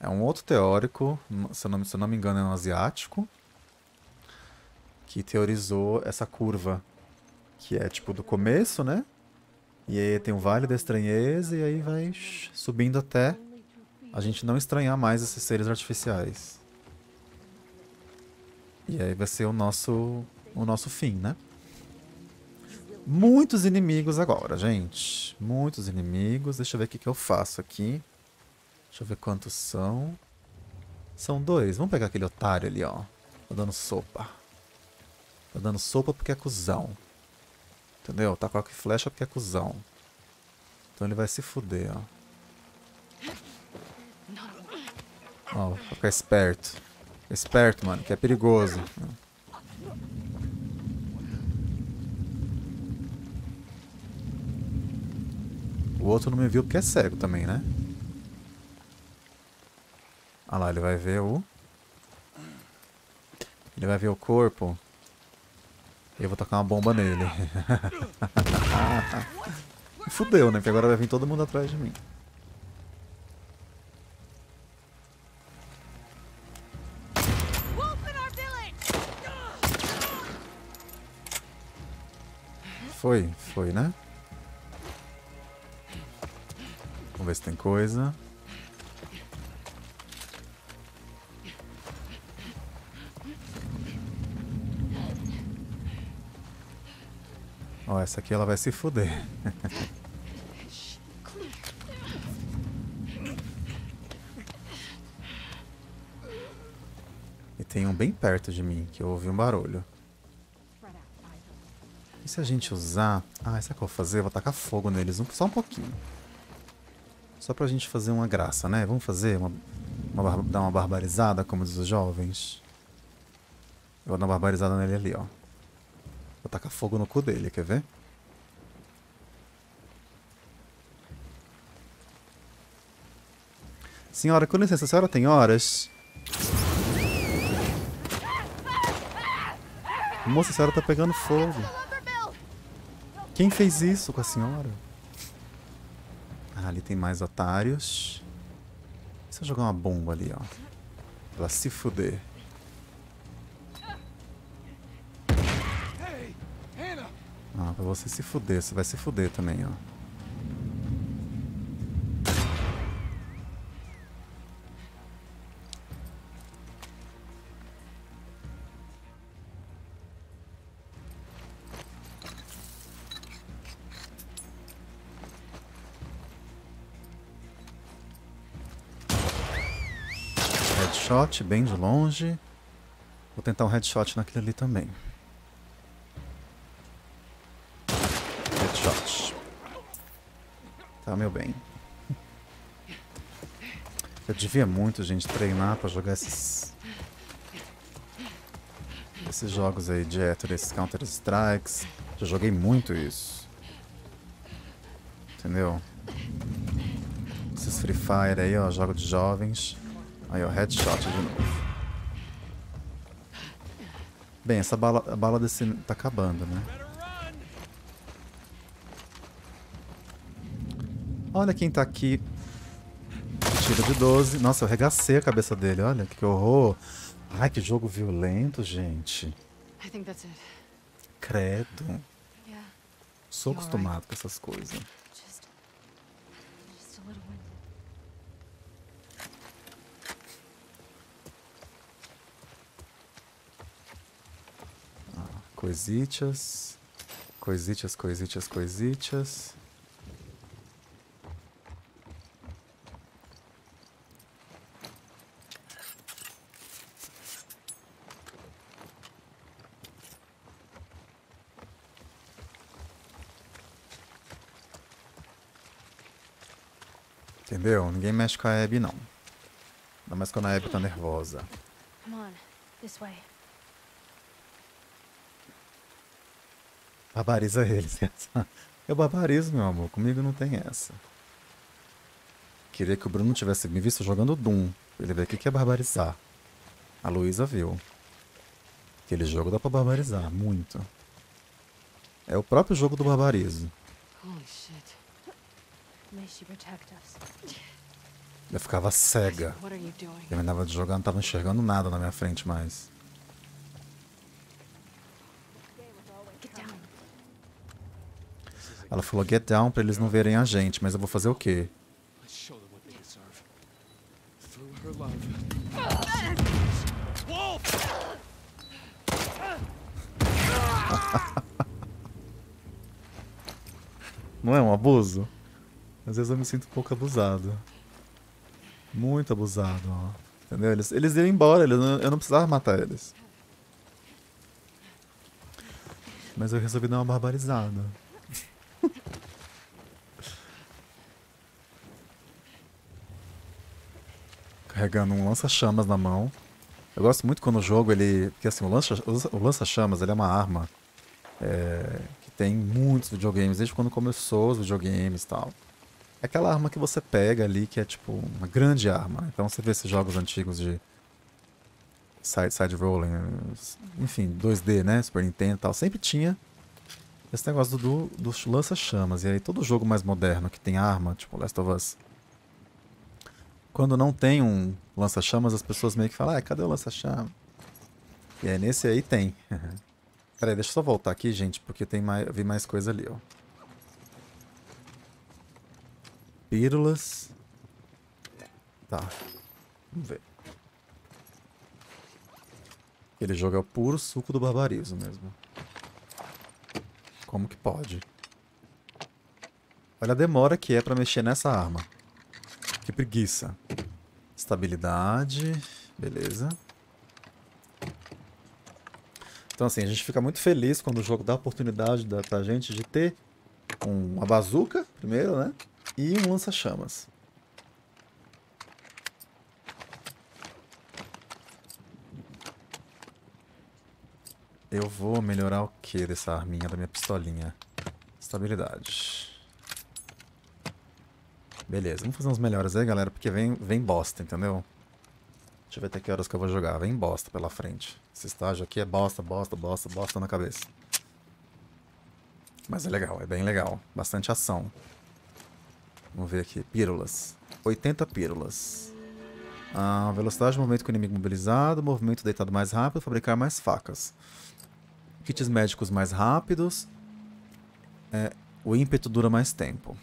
É um outro teórico, se eu não, se eu não me engano, é um asiático, que teorizou essa curva, que é tipo do começo, né? E aí tem o Vale da Estranheza, e aí vai subindo até a gente não estranhar mais esses seres artificiais. E aí vai ser o nosso, o nosso fim, né? Muitos inimigos agora, gente. Muitos inimigos. Deixa eu ver o que, que eu faço aqui. Deixa eu ver quantos são. São dois. Vamos pegar aquele otário ali, ó. Tá dando sopa. Tá dando sopa porque é cuzão. Entendeu? Tá com arco e flecha porque é cuzão. Então ele vai se fuder, ó. Ó, vou ficar esperto. Esperto, mano, que é perigoso. O outro não me viu porque é cego também, né? Ah lá, ele vai ver o. Ele vai ver o corpo. Eu vou tacar uma bomba nele. Fudeu, né? Porque agora vai vir todo mundo atrás de mim. Foi, foi, né? Vamos ver se tem coisa. Ó, essa aqui ela vai se fuder. e tem um bem perto de mim, que eu ouvi um barulho. E se a gente usar... Ah, sabe o que eu vou fazer? Eu vou tacar fogo neles, só um pouquinho. Só pra gente fazer uma graça, né? Vamos fazer uma, uma dar uma barbarizada, como diz os jovens. Eu vou dar uma barbarizada nele ali, ó. Vou tacar fogo no cu dele, quer ver? Senhora, com licença, a senhora tem horas? Moça, a senhora tá pegando fogo. Quem fez isso com a senhora? Ah, ali tem mais otários. Se eu jogar uma bomba ali, ó? Pra se fuder. Ah, pra você se fuder, você vai se fuder também, ó. Headshot bem de longe. Vou tentar um headshot naquele ali também. Headshot. Tá, meu bem. Eu devia muito, gente, treinar pra jogar esses. Esses jogos aí de hétero, esses Counter Strikes. Já joguei muito isso. Entendeu? Esses Free Fire aí, ó, jogo de jovens. Aí, ó, headshot de novo. Bem, essa bala, a bala desse tá acabando, né? Olha quem tá aqui. Tiro de 12. Nossa, eu regacei a cabeça dele. Olha que horror. Ai, que jogo violento, gente. Credo. Sou acostumado com essas coisas. just. just a little one. Coisitas. Coisitas, coisitas, coisitas. Entendeu? Ninguém mexe com a Abby, não. Ainda mais quando a Abby tá nervosa. Barbariza eles. Eu barbarizo, meu amor. Comigo não tem essa. Queria que o Bruno tivesse me visto jogando Doom. Pra ele ver o que é barbarizar. A Luísa viu. Aquele jogo dá pra barbarizar. Muito. É o próprio jogo do barbarizo. Holy shit. May she protect us. Eu ficava cega. Terminava de jogar, não tava enxergando nada na minha frente mais. Ela falou get down pra eles não verem a gente, mas eu vou fazer o quê? Não é um abuso? Às vezes eu me sinto um pouco abusado. Muito abusado, ó. Entendeu? Eles, eles iam embora, eles eu não precisava matar eles. Mas eu resolvi dar uma barbarizada. Carregando um lança-chamas na mão. Eu gosto muito quando o jogo ele. Porque assim, o lança- lança-chamas ele é uma arma é, que tem em muitos videogames, desde quando começou os videogames e tal. Aquela arma que você pega ali, que é tipo uma grande arma. Então você vê esses jogos antigos de side, side rolling, enfim, 2D, né? Super Nintendo e tal. Sempre tinha esse negócio do, do, do lança-chamas. E aí todo jogo mais moderno que tem arma, tipo Last of Us. Quando não tem um lança-chamas, as pessoas meio que falam, ah, cadê o lança-chamas? E aí nesse aí tem. Peraí, deixa eu só voltar aqui, gente, porque tem mais, vi mais coisa ali, ó. Pílulas. Tá. Vamos ver. É o puro suco do barbarismo mesmo. Como que pode? Olha a demora que é pra mexer nessa arma. Que preguiça. Estabilidade. Beleza. Então assim, a gente fica muito feliz quando o jogo dá a oportunidade da, pra gente de ter um- uma bazuca, primeiro, né? E um lança-chamas. Eu vou melhorar o que dessa arminha da minha pistolinha? Estabilidade. Beleza, vamos fazer uns melhores aí, galera, porque vem, vem bosta, entendeu? Deixa eu ver até que horas que eu vou jogar. Vem bosta pela frente. Esse estágio aqui é bosta, bosta, bosta, bosta na cabeça. Mas é legal, é bem legal. Bastante ação. Vamos ver aqui. Pílulas. 80 pílulas. Ah, velocidade de movimento com inimigo mobilizado. Movimento deitado mais rápido. Fabricar mais facas. Kits médicos mais rápidos. É, o ímpeto dura mais tempo.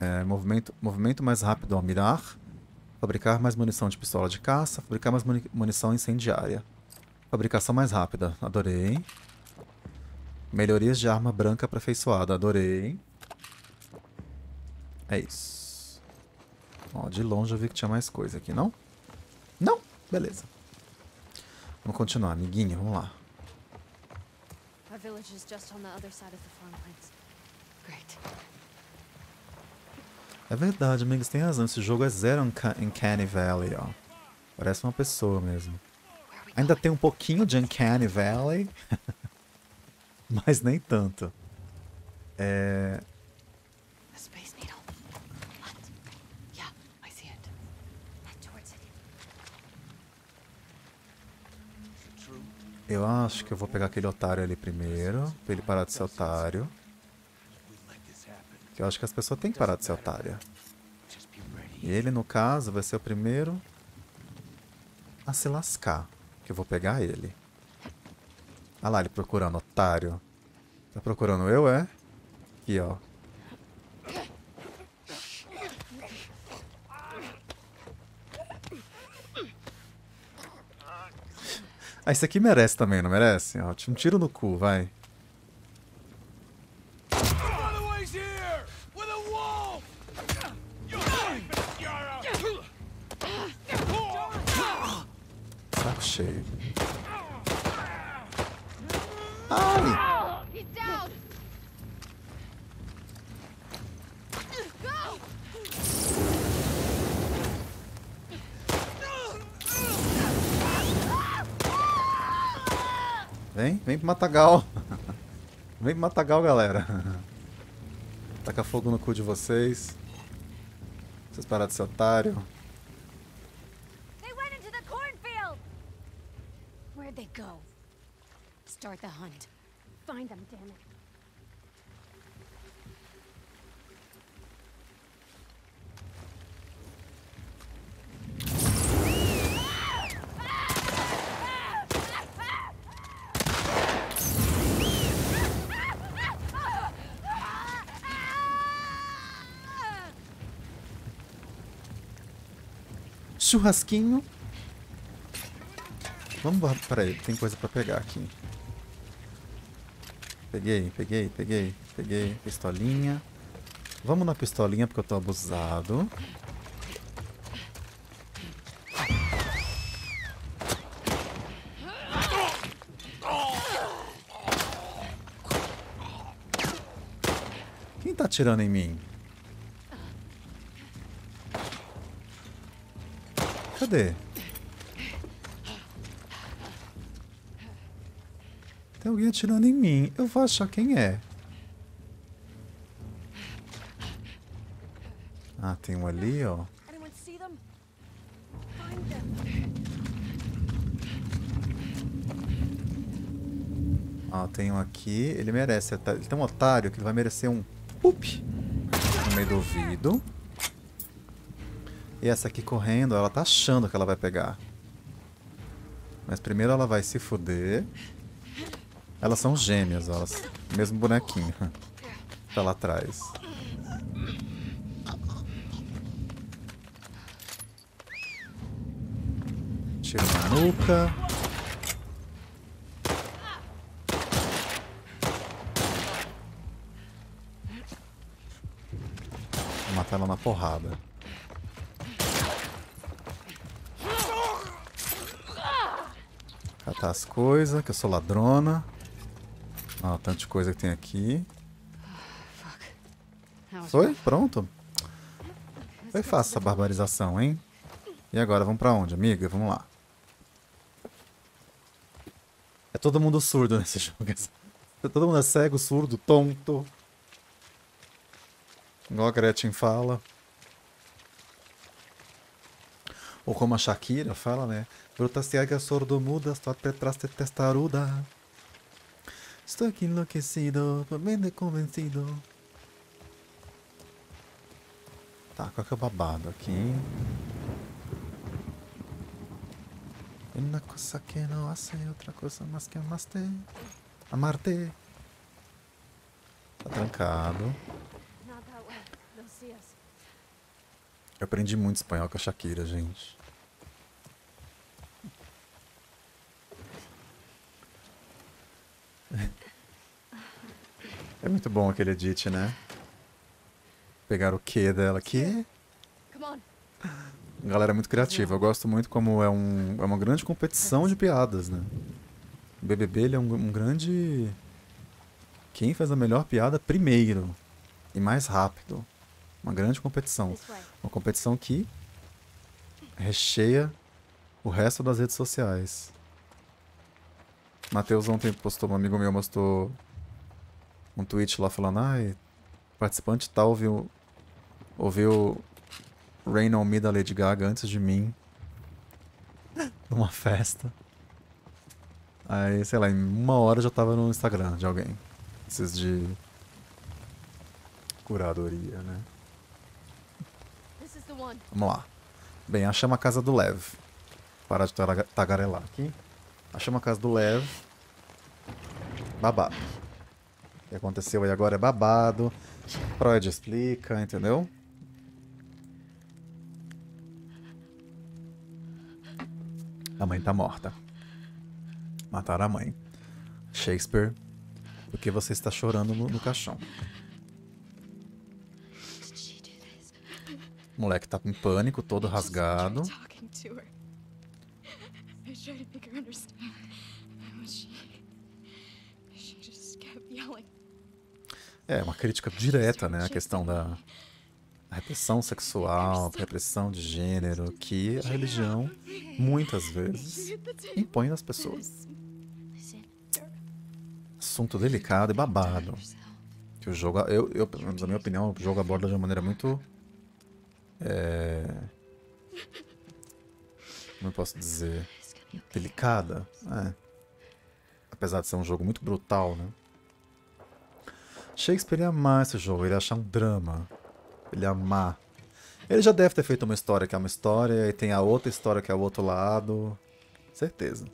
É, movimento, movimento mais rápido ao mirar. Fabricar mais munição de pistola de caça. Fabricar mais muni- munição incendiária. Fabricação mais rápida. Adorei. Melhorias de arma branca aperfeiçoada. Adorei. É isso. Ó, de longe eu vi que tinha mais coisa aqui, não? Não? Beleza. Vamos continuar, amiguinho. Vamos lá. Our village is just on the other side of the farmlands. Great. É verdade, amigos, tem razão. Esse jogo é zero Unca- Uncanny Valley, ó. Parece uma pessoa mesmo. Ainda tem um pouquinho de Uncanny Valley, mas nem tanto. É... The Space Needle. What? Yeah, I see it. Head towards it. True. Eu acho que eu vou pegar aquele otário ali primeiro, pra ele parar de ser otário. Eu acho que as pessoas têm que parar de ser otária. E ele, no caso, vai ser o primeiro a se lascar. Que eu vou pegar ele. Olha lá, ele procurando otário. Tá procurando eu, é? Aqui, ó. Ah, esse aqui merece também, não merece? Ó, um tiro no cu, vai. Saco cheio. Ai! Vem, vem pro Matagal. Vem pro Matagal, galera. Taca fogo no cu de vocês. Vocês pararam de ser otário. Into the cornfield! Where'd they go? Start the hunt. Find them, damn it. Churrasquinho. Vamos, peraí, tem coisa pra pegar aqui. Peguei, peguei, peguei, peguei. Pistolinha. Vamos na pistolinha porque eu tô abusado. Quem tá atirando em mim? Cadê? Tem alguém atirando em mim. Eu vou achar quem é. Ah, tem um ali, ó. Ó, tem um aqui. Ele merece. Ele tem um otário que ele vai merecer um up no meio do ouvido. E essa aqui correndo, ela tá achando que ela vai pegar. Mas primeiro ela vai se fuder. Elas são gêmeas, elas, mesmo bonequinho. Tá lá atrás. Tiro na nuca. Vou matar ela na porrada. Catar as coisas, que eu sou ladrona. Ó, tanto de coisa que tem aqui. Was Foi? Pronto? Foi fácil essa barbarização, hein? E agora, vamos pra onde, amiga? Vamos lá. É todo mundo surdo nesse jogo. Todo mundo é cego, surdo, tonto. Igual a Gretchen fala. Ou como a Shakira fala, né? Bruta sordo-muda, estou atrás de testaruda. Estou aqui enlouquecido, bem convencido. Tá, qual que é o babado aqui? Uma coisa que não hace outra coisa mais que amaste. Amarte. Tá trancado. Not that way. They'll see us. Eu aprendi muito espanhol com a Shakira, gente. É muito bom aquele edit, né? Pegar o que dela aqui. Galera é muito criativa. Eu gosto muito como é, um, é uma grande competição de piadas, né? O BBB ele é um, um grande... Quem faz a melhor piada primeiro e mais rápido. Uma grande competição. Way. Uma competição que recheia o resto das redes sociais. Matheus ontem postou, um amigo meu postou um tweet lá falando, ai, participante tal ouviu, ouviu Rain on Me da Lady Gaga antes de mim. Numa festa. Aí, sei lá, em uma hora já tava no Instagram de alguém. Esses de curadoria, né? This is the one. Vamos lá. Bem, achamos a casa do Lev. Parar de taga- tagarelar aqui. Achamos a casa do Lev. Babado. O que aconteceu aí agora é babado. Freud explica, entendeu? A mãe tá morta. Mataram a mãe. Shakespeare, por que você está chorando no, no caixão? O moleque tá em pânico, todo rasgado. É, uma crítica direta, né? A questão da repressão sexual, repressão de gênero, que a religião, muitas vezes, impõe nas pessoas. Assunto delicado e babado. Que o jogo, eu, eu, na minha opinião, o jogo aborda de uma maneira muito. É. Como eu posso dizer? Delicada. É. Apesar de ser um jogo muito brutal, né? Shakespeare ia amar esse jogo, ele ia achar um drama. Ele ia amar. Ele já deve ter feito uma história que é uma história, e tem a outra história que é o outro lado. Certeza.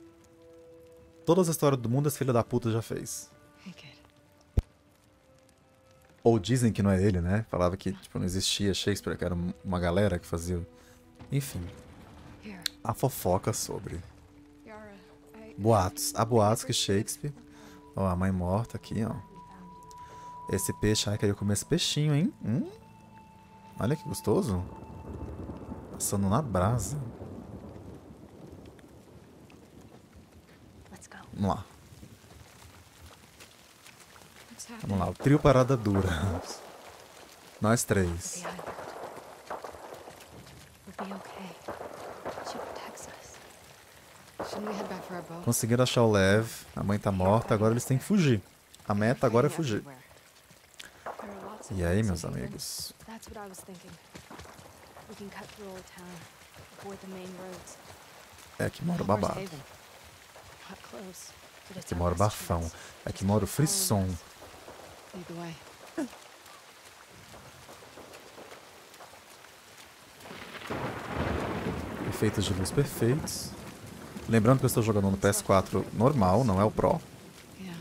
Todas as histórias do mundo esse filho da puta já fez. Ou dizem que não é ele, né? Falava que tipo, não existia Shakespeare, que era uma galera que fazia. Enfim, a fofoca sobre. Boatos. Há boatos que Shakespeare. Ó, a mãe morta aqui, ó. Esse peixe, ai, queria comer esse peixinho, hein? Hum? Olha que gostoso. Passando na brasa. Vamos lá. What's Vamos lá. O trio parada dura. Nós três. Conseguiram achar o Lev. A mãe tá morta, agora eles têm que fugir. A meta agora é fugir. E aí, meus amigos? É que mora o babado. É que mora o bafão. É que mora o frisson. Us. Lead the way. Efeitos de luz perfeitos. Lembrando que eu estou jogando no PS4 normal, não é o Pro. Yeah.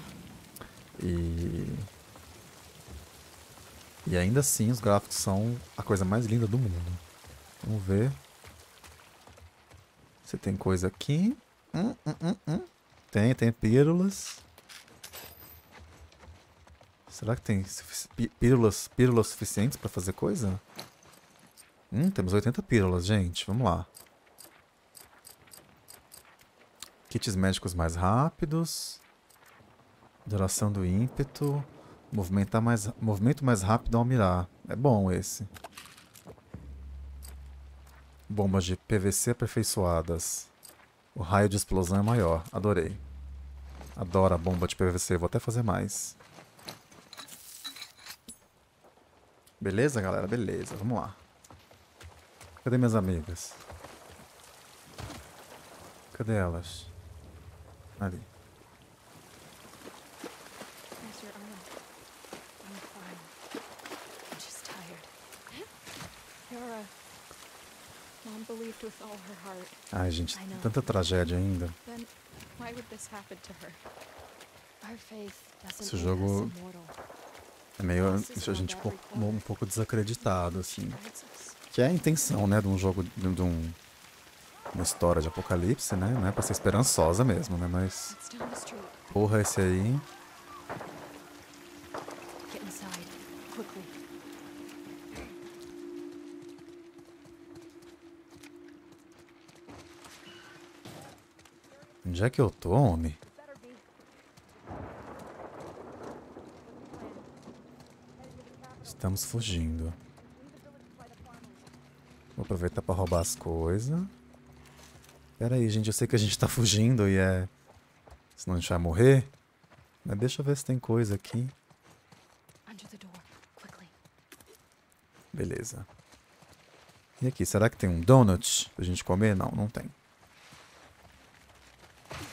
E. E ainda assim os gráficos são a coisa mais linda do mundo. Vamos ver. Se tem coisa aqui. Hum, hum, hum, hum. Tem, tem pílulas. Será que tem pílulas, pílulas suficientes para fazer coisa? Hum, temos 80 pílulas, gente. Vamos lá. Kits médicos mais rápidos. Duração do ímpeto. Movimentar mais, movimento mais rápido ao mirar. É bom esse. Bombas de PVC aperfeiçoadas. O raio de explosão é maior. Adorei. Adoro a bomba de PVC. Vou até fazer mais. Beleza, galera? Beleza. Vamos lá. Cadê minhas amigas? Cadê elas? Ali. Ai, gente, tanta tragédia ainda. Esse jogo-. É meio. Deixa a gente um pouco, um pouco desacreditado, assim. Us. Que é a intenção, né, de um jogo, de, um, uma história de apocalipse, né? Não é pra ser esperançosa mesmo, né? Mas, porra, esse aí. Onde é que eu tô, homem? Estamos fugindo. Vou aproveitar pra roubar as coisas. Pera aí, gente. Eu sei que a gente tá fugindo e é... Senão a gente vai morrer. Mas deixa eu ver se tem coisa aqui. Beleza. E aqui, será que tem um donut pra gente comer? Não, não tem.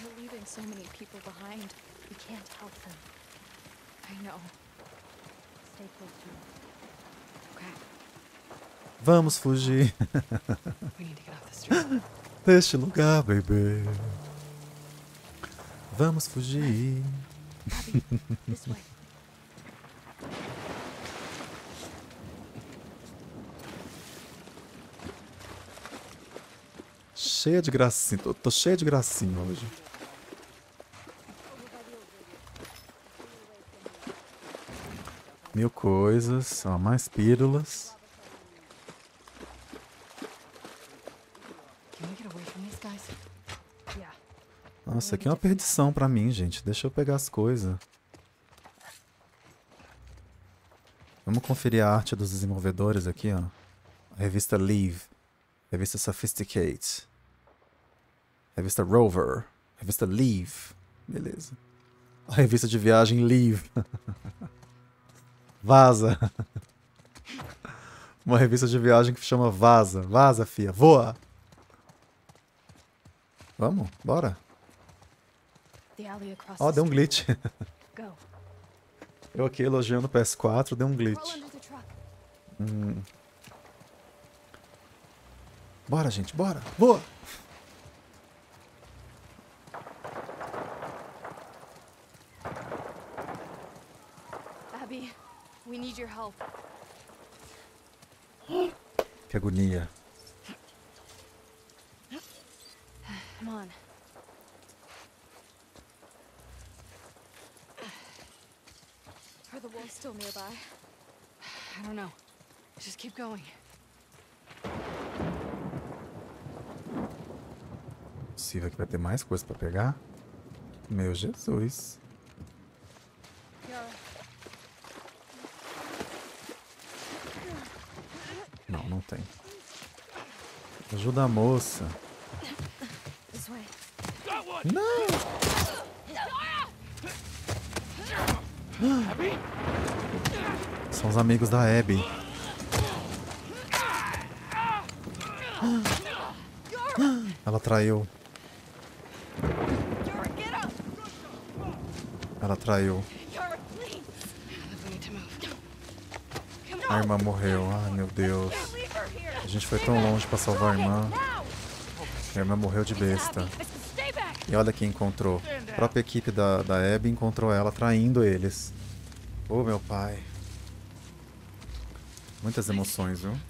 We're leaving so many people behind. We can't help them. I know. Stay close to me. Okay. Vamos fugir deste lugar, baby. Vamos fugir. Cheia de gracinha. Tô, tô cheia de gracinha hoje. Mil coisas. Ó, mais pílulas. Nossa, aqui é uma perdição pra mim, gente. Deixa eu pegar as coisas. Vamos conferir a arte dos desenvolvedores aqui, ó. Revista Leave. Revista Sophisticate. Revista Rover. Revista Leave. Beleza. A revista de viagem Leave. Vaza. Uma revista de viagem que chama Vaza. Vaza, fia. Voa. Vamos, bora. Ó, the deu um glitch. Eu aqui elogiando o PS4, deu um glitch. Hum. Bora, gente, bora. Boa. Abby, we need your help. Que agonia. Come on. Are the wolves still nearby? I don't know. Just keep going. Possível que vai ter mais coisa pra pegar? Meu Jesus. Yara, Não, não tem. Ajuda a moça. Não! São os amigos da Abby. Ela traiu. Ela traiu. A irmã morreu. Ai, meu Deus. Can't leave her here! A gente foi tão longe pra salvar a irmã. A irmã morreu de besta. E olha quem encontrou. A própria equipe da, da Abby encontrou ela traindo eles. Ô meu pai. Muitas emoções, viu? Olha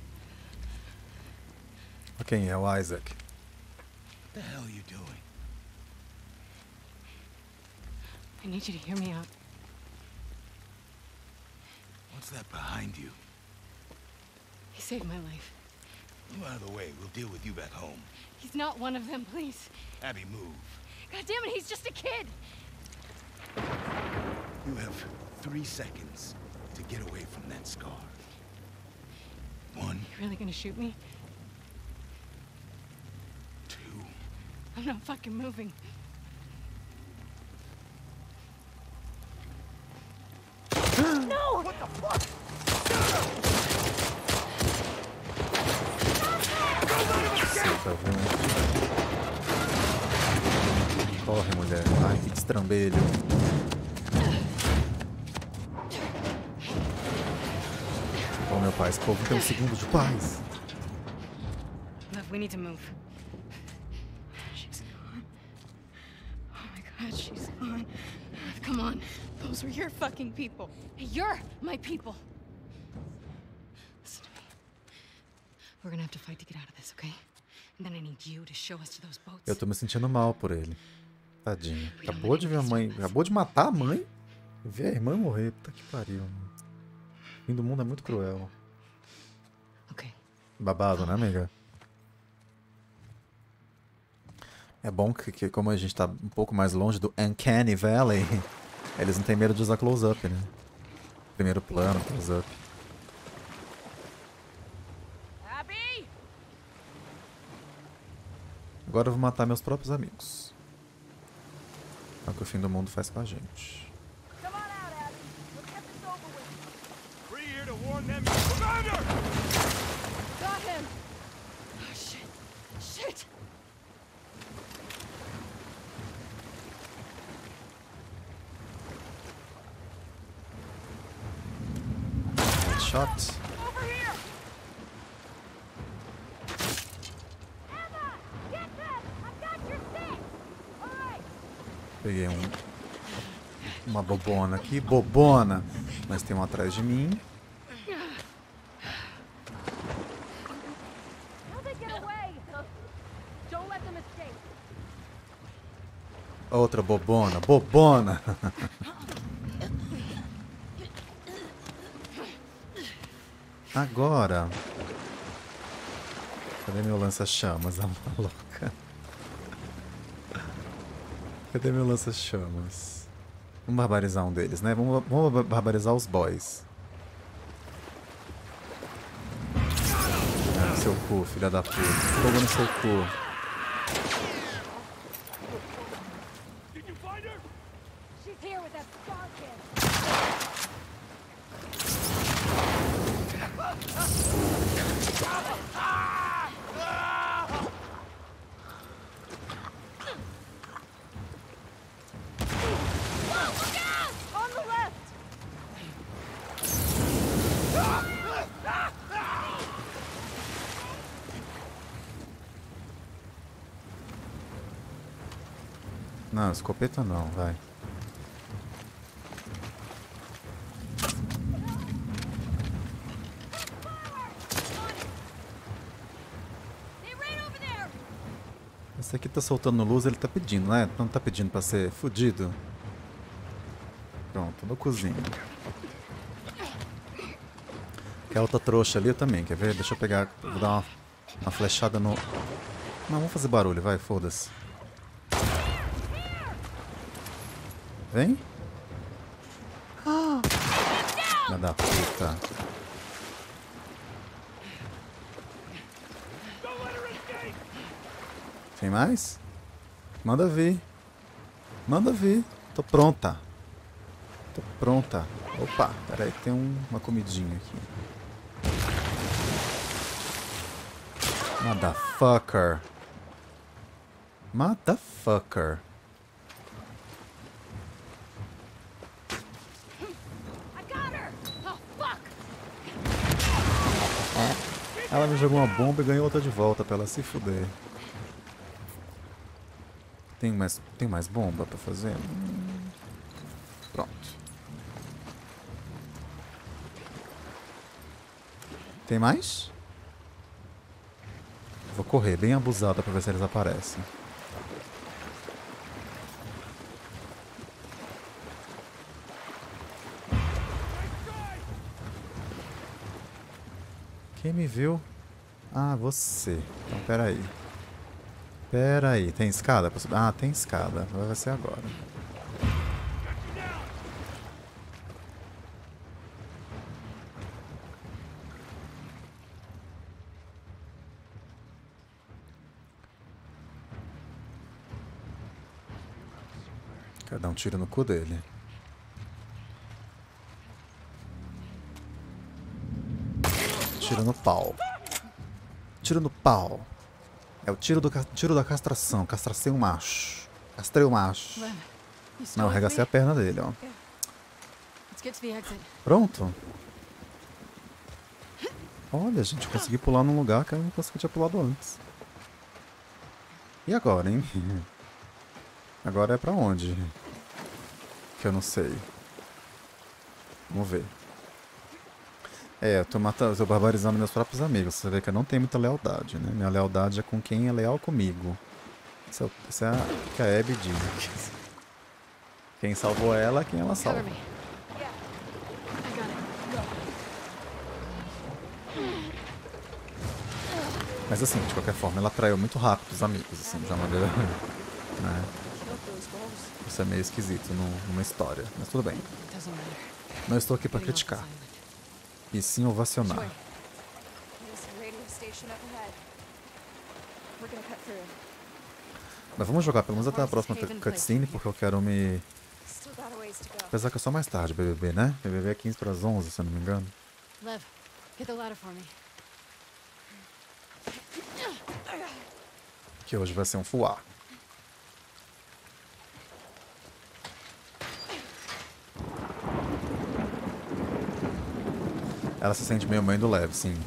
Quem é o Isaac? What the hell are you doing? I need you to hear me out. What's that behind you? He saved my life. Move out of the way. We'll deal with you back home. He's not one of them, please. Abby, move. God damn it, he's just a kid! You have three seconds to get away from that scar. One, You really gonna shoot me? two, I'm not fucking moving. Ai, que destrambelho. Ô, meu pai, esse povo tem um segundo de paz. Look, we need to move. She's gone. Oh my god, she's gone. Come on. Those were your fucking people. You're my people. Listen to me. We're gonna have to fight to get out of this, okay? And then I need you to show us to those boats. Eu tô me sentindo mal por ele. Tadinho. Acabou de ver a mãe. Acabou de matar a mãe. Ver a irmã morrer. Puta que pariu, mano. O fim do mundo é muito cruel. Babado, né, amiga? É bom que, que como a gente tá um pouco mais longe do Uncanny Valley, eles não têm medo de usar close-up, né? Primeiro plano, close-up. Agora eu vou matar meus próprios amigos. É o que o fim do mundo faz com a gente. Come on out, Abby. Let's get this over with. Free here to warn them. Commander! Got him! Oh, shit. Shit! Headshot. Over here! Emma! Get them! I've got your six! Alright! Peguei um. Uma bobona aqui. Bobona! Mas tem um atrás de mim. Outra bobona. Bobona! Agora. Cadê meu lança-chamas, a maluca? Cadê meu lança-chamas? Vamos barbarizar um deles, né? Vamos, vamos barbarizar os boys. Ah, seu cu, filha da puta. Fogo no seu cu. Did you find her? She's here with that star kid. On the left! Não, escopeta não, vai. Esse aqui tá soltando luz, ele tá pedindo, né? Não tá pedindo pra ser fudido. Pronto, no cozinho. Aquela outra trouxa ali eu também, quer ver? Deixa eu pegar, vou dar uma, uma flechada no... Não, vamos fazer barulho, vai, foda-se. Vem. Filha da puta. Tem mais? Manda vir. Manda vir. Tô pronta. Tô pronta. Opa, peraí, tem um- uma comidinha aqui. Motherfucker. Motherfucker. I got her! Oh, fuck! Jogou uma bomba e ganhou outra de volta pra ela se fuder. Tem mais, tem mais bomba pra fazer? Hum. Pronto. Tem mais? Vou correr bem abusada pra ver se eles aparecem. Quem me viu? Ah, você. Então, peraí. Peraí, tem escada? Ah, tem escada. Vai ser agora. Quero dar um tiro no cu dele. Tiro no pau. Tiro no pau. É o tiro, do, tiro da castração. Castracei um macho. Castrei o macho. Len, you still Não, arregacei a perna dele, ó. Exit. Pronto. Olha, gente, consegui pular num lugar que eu não consegui tinha pulado antes. E agora, hein? Agora é pra onde? Que eu não sei. Vamos ver. É, eu tô matando, eu tô barbarizando meus próprios amigos. Você vê que eu não tenho muita lealdade, né? Minha lealdade é com quem é leal comigo. Isso é, o- isso é a que a Abby diz. Quem salvou ela é quem ela salva. Mas assim, de qualquer forma, ela traiu muito rápido os amigos, assim, de uma maneira. Né? Isso é meio esquisito num- numa história. Mas tudo bem. Não estou aqui off criticar. E sim ovacionar. Mas vamos jogar pelo menos até a próxima cutscene, porque eu quero me... Apesar que é só mais tarde, BBB, né? BBB é 15 para as 11, se eu não me engano. Lev, get the ladder for me. Que hoje vai ser um fuá. Ela se sente meio mãe do Lev, sim.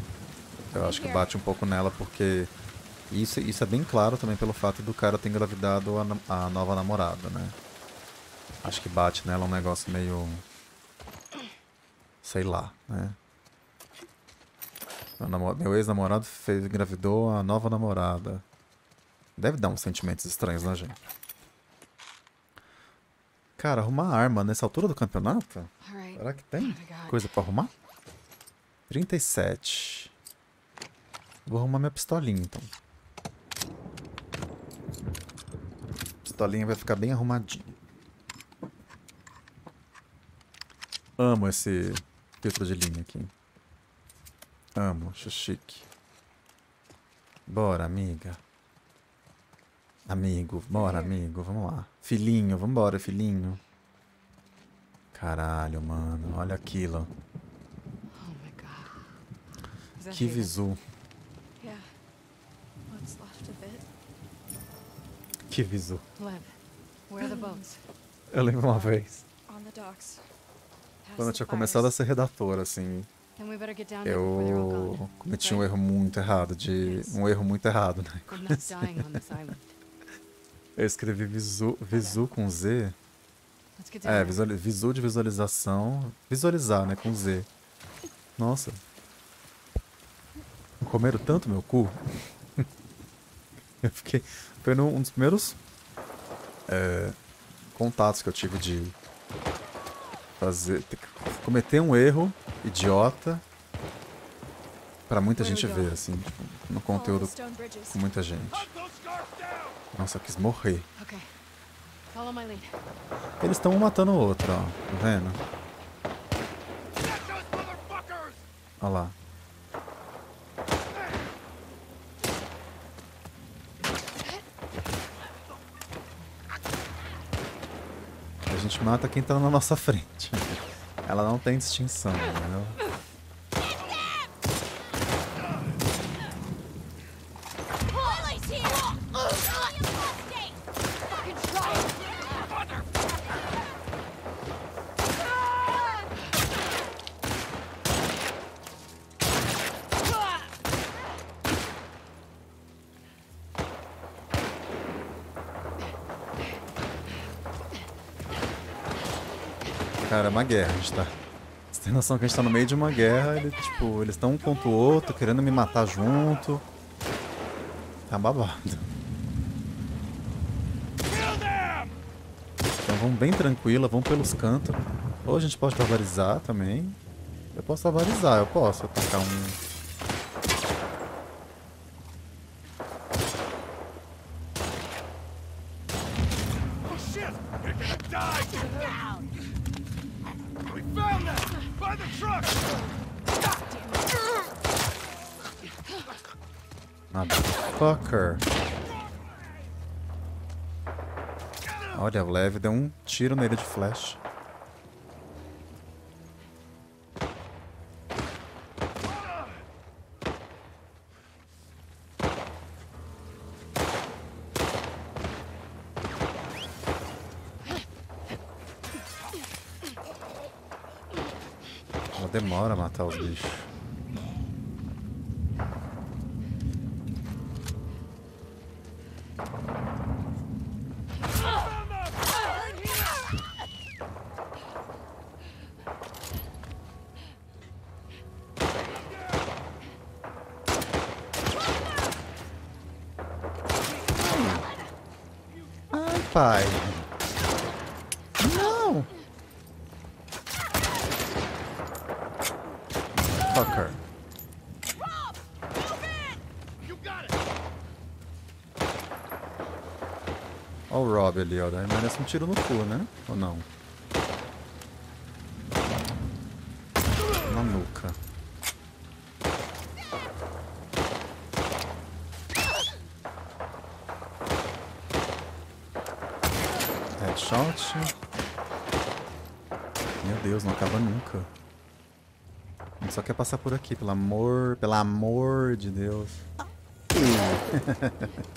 Eu acho que bate um pouco nela porque isso, isso é bem claro também pelo fato do cara ter engravidado a, a nova namorada, né? Acho que bate nela um negócio meio. Sei lá, né? Meu namo- Meu ex-namorado fez, engravidou a nova namorada. Deve dar uns sentimentos estranhos na gente. Cara, arrumar arma nessa altura do campeonato? Será que tem got? coisa pra arrumar? 37. Vou arrumar minha pistolinha então. Pistolinha vai ficar bem arrumadinha. Amo esse filtro de linha aqui. Amo, acho chique. Bora, amiga. Amigo, bora, amigo, vamos lá. Filhinho, vambora, filhinho. Caralho, mano, olha aquilo. Oh my god. Is that Que visu. Que visu. Eu lembro uma vez, quando eu tinha começado a ser redator, assim, eu cometi um erro muito errado, de um erro muito errado, né? Eu escrevi visu, visu com Z. É, visu de visualização. Visualizar, né? Com Z. Nossa. Comeram tanto meu cu. eu fiquei. Foi num- um dos primeiros é, contatos que eu tive de fazer. cometer um erro idiota pra muita gente ver, assim, tipo, no conteúdo com muita gente. Nossa, eu quis morrer. Eles estão um matando o outro, ó. Tá vendo? Olha lá. Gente mata quem tá na nossa frente. Ela não tem distinção, entendeu? Uma guerra, a gente tá. Você tem noção que a gente tá no meio de uma guerra, ele, tipo, eles estão um contra o outro, querendo me matar junto. Tá babado. Então vamos bem tranquila, vamos pelos cantos. Ou a gente pode barbarizar também. Eu posso barbarizar, eu posso atacar um. Oh shit! You're gonna die! We found them! By the truck! Motherfucker. Olha, o Lev deu um tiro nele de flash. Ela demora a matar os bichos. Ó. Daí merece um tiro no cu, né? Ou não? Na nuca. Headshot. Meu Deus, não acaba nunca. A gente só quer passar por aqui, pelo amor, pelo amor de Deus. Aqui.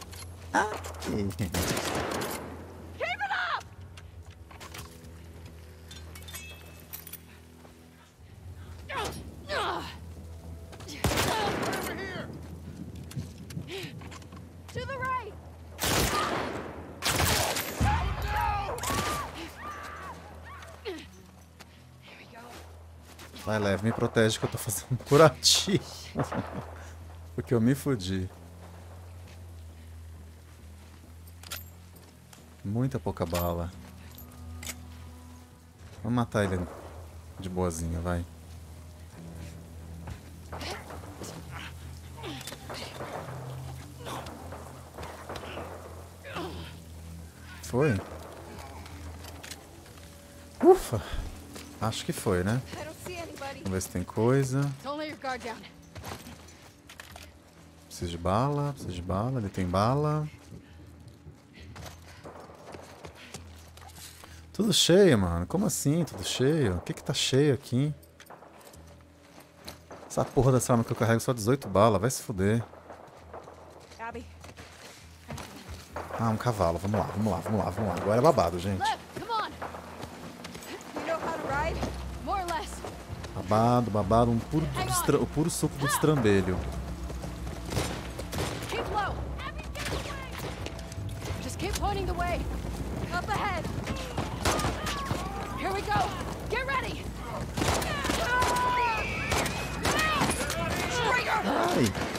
To the right! Vai, leve, protege que eu tô fazendo curativo. Porque eu me fudi. Muita pouca bala. Vamos matar ele de boazinha, vai. Foi? Ufa! Acho que foi, né? Ver se tem coisa. Preciso de bala, preciso de bala. Ele tem bala. Tudo cheio, mano. Como assim? Tudo cheio? O que que tá cheio aqui? Essa porra dessa arma que eu carrego só 18 balas. Vai se fuder. Ah, um cavalo. Vamos lá, vamos lá, vamos lá, vamos lá. Agora é babado, gente. Lev, come on! you know how to ride? More or less. Babado, babado. Um puro, o puro suco do destrambelho. Keep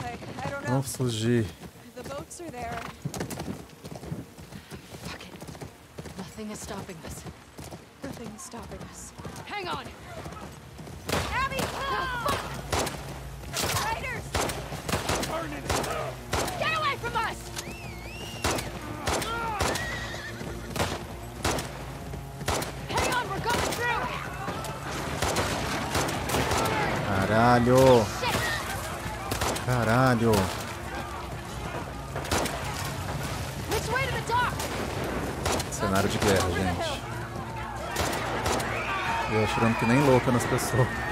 I, I don't know. Vamos fugir. Nothing is stopping us. Nothing's stopping us. Hang on. Caralho! Caralho! Cenário de guerra, gente. Eu atirando que nem louca nas pessoas.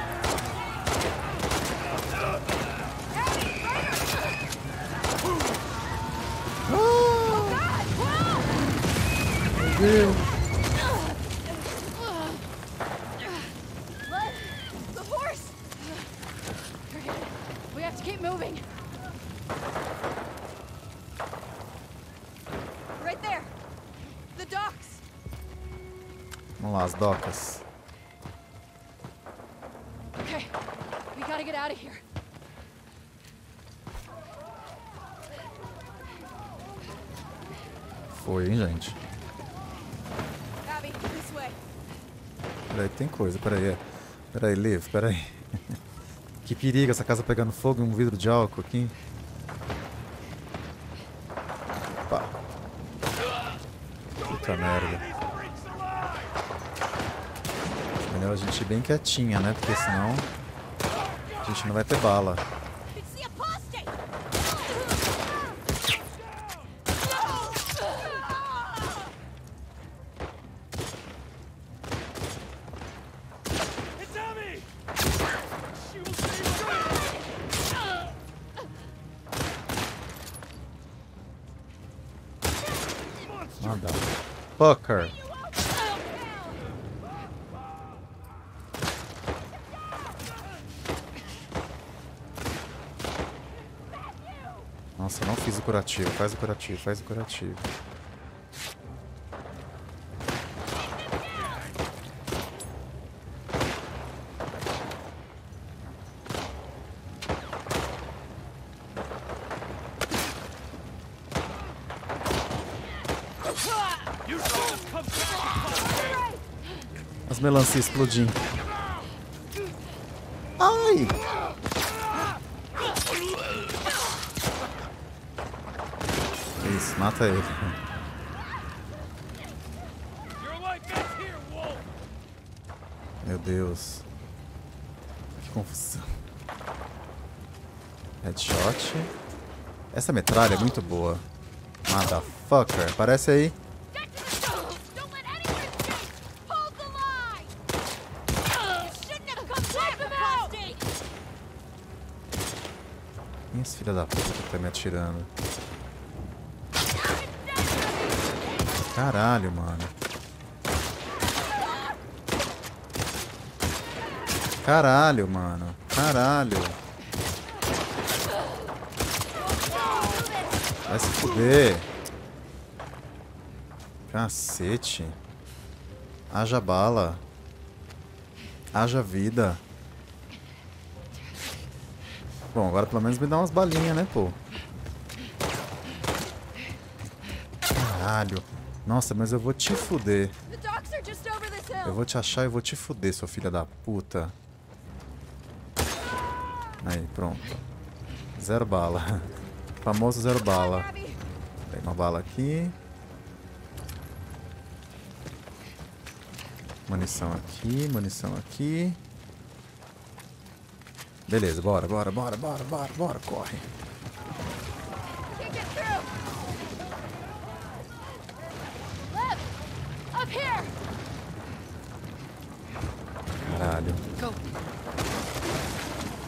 Coisa, peraí. é. Peraí, Liv, peraí. Que perigo essa casa pegando fogo e um vidro de álcool aqui. Pá. Puta merda. Melhor a gente ir bem quietinha, né? Porque senão a gente não vai ter bala. Fucker. Nossa, não fiz o curativo. Faz o curativo, faz o curativo. You should have come back! As melancias explodindo. Ai! Isso, mata ele. Meu Deus. Que confusão. Headshot. Essa metralha é muito boa. Motherfucker. Aparece aí. Get to the door! Don't let anyone escape! Hold the line! You shouldn't have come back, Apostate! Filho da puta que tá me atirando? Caralho, mano. Caralho, mano. Caralho. Vai se fuder. Cacete. Haja bala. Haja vida. Bom, agora pelo menos me dá umas balinhas, né, pô? Caralho. Nossa, mas eu vou te fuder. Eu vou te achar e vou te fuder, sua filha da puta. Aí, pronto. Zero bala. Famoso zero bala. Tem uma bala aqui. Munição aqui, munição aqui. Beleza, bora, bora, bora, bora, bora, bora, corre. Caralho.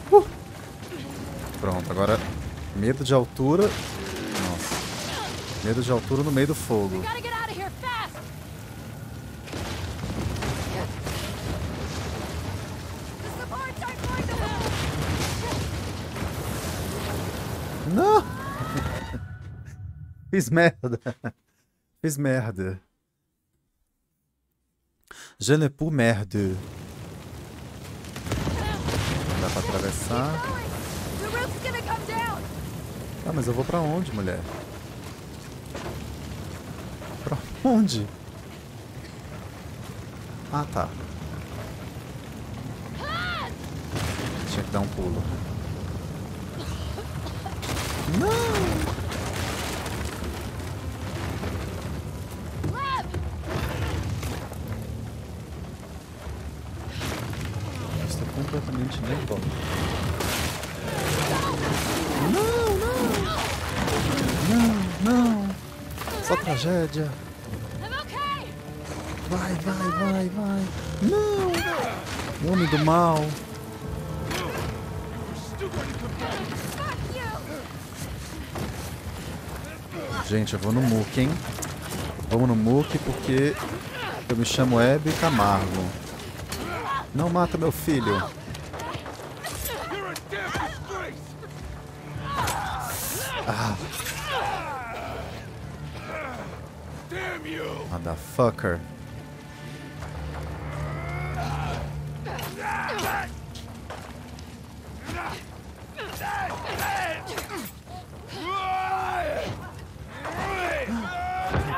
Go. Pronto, agora medo de altura. Nossa. Medo de altura no meio do fogo. Fiz merda. Fiz merda. Je ne peux merde. Dá pra atravessar. Ah, mas eu vou pra onde, mulher? Pra onde? Ah, tá. Tinha que dar um pulo. Lev! Estou completamente nervoso. Não, não! Não, não! Só tragédia. Vai, vai, vai, vai. Não! Homem do mal. Gente, eu vou no MOOC, hein? Vamos no MOOC porque eu me chamo Hebe Camargo. Não mata meu filho. You! Motherfucker.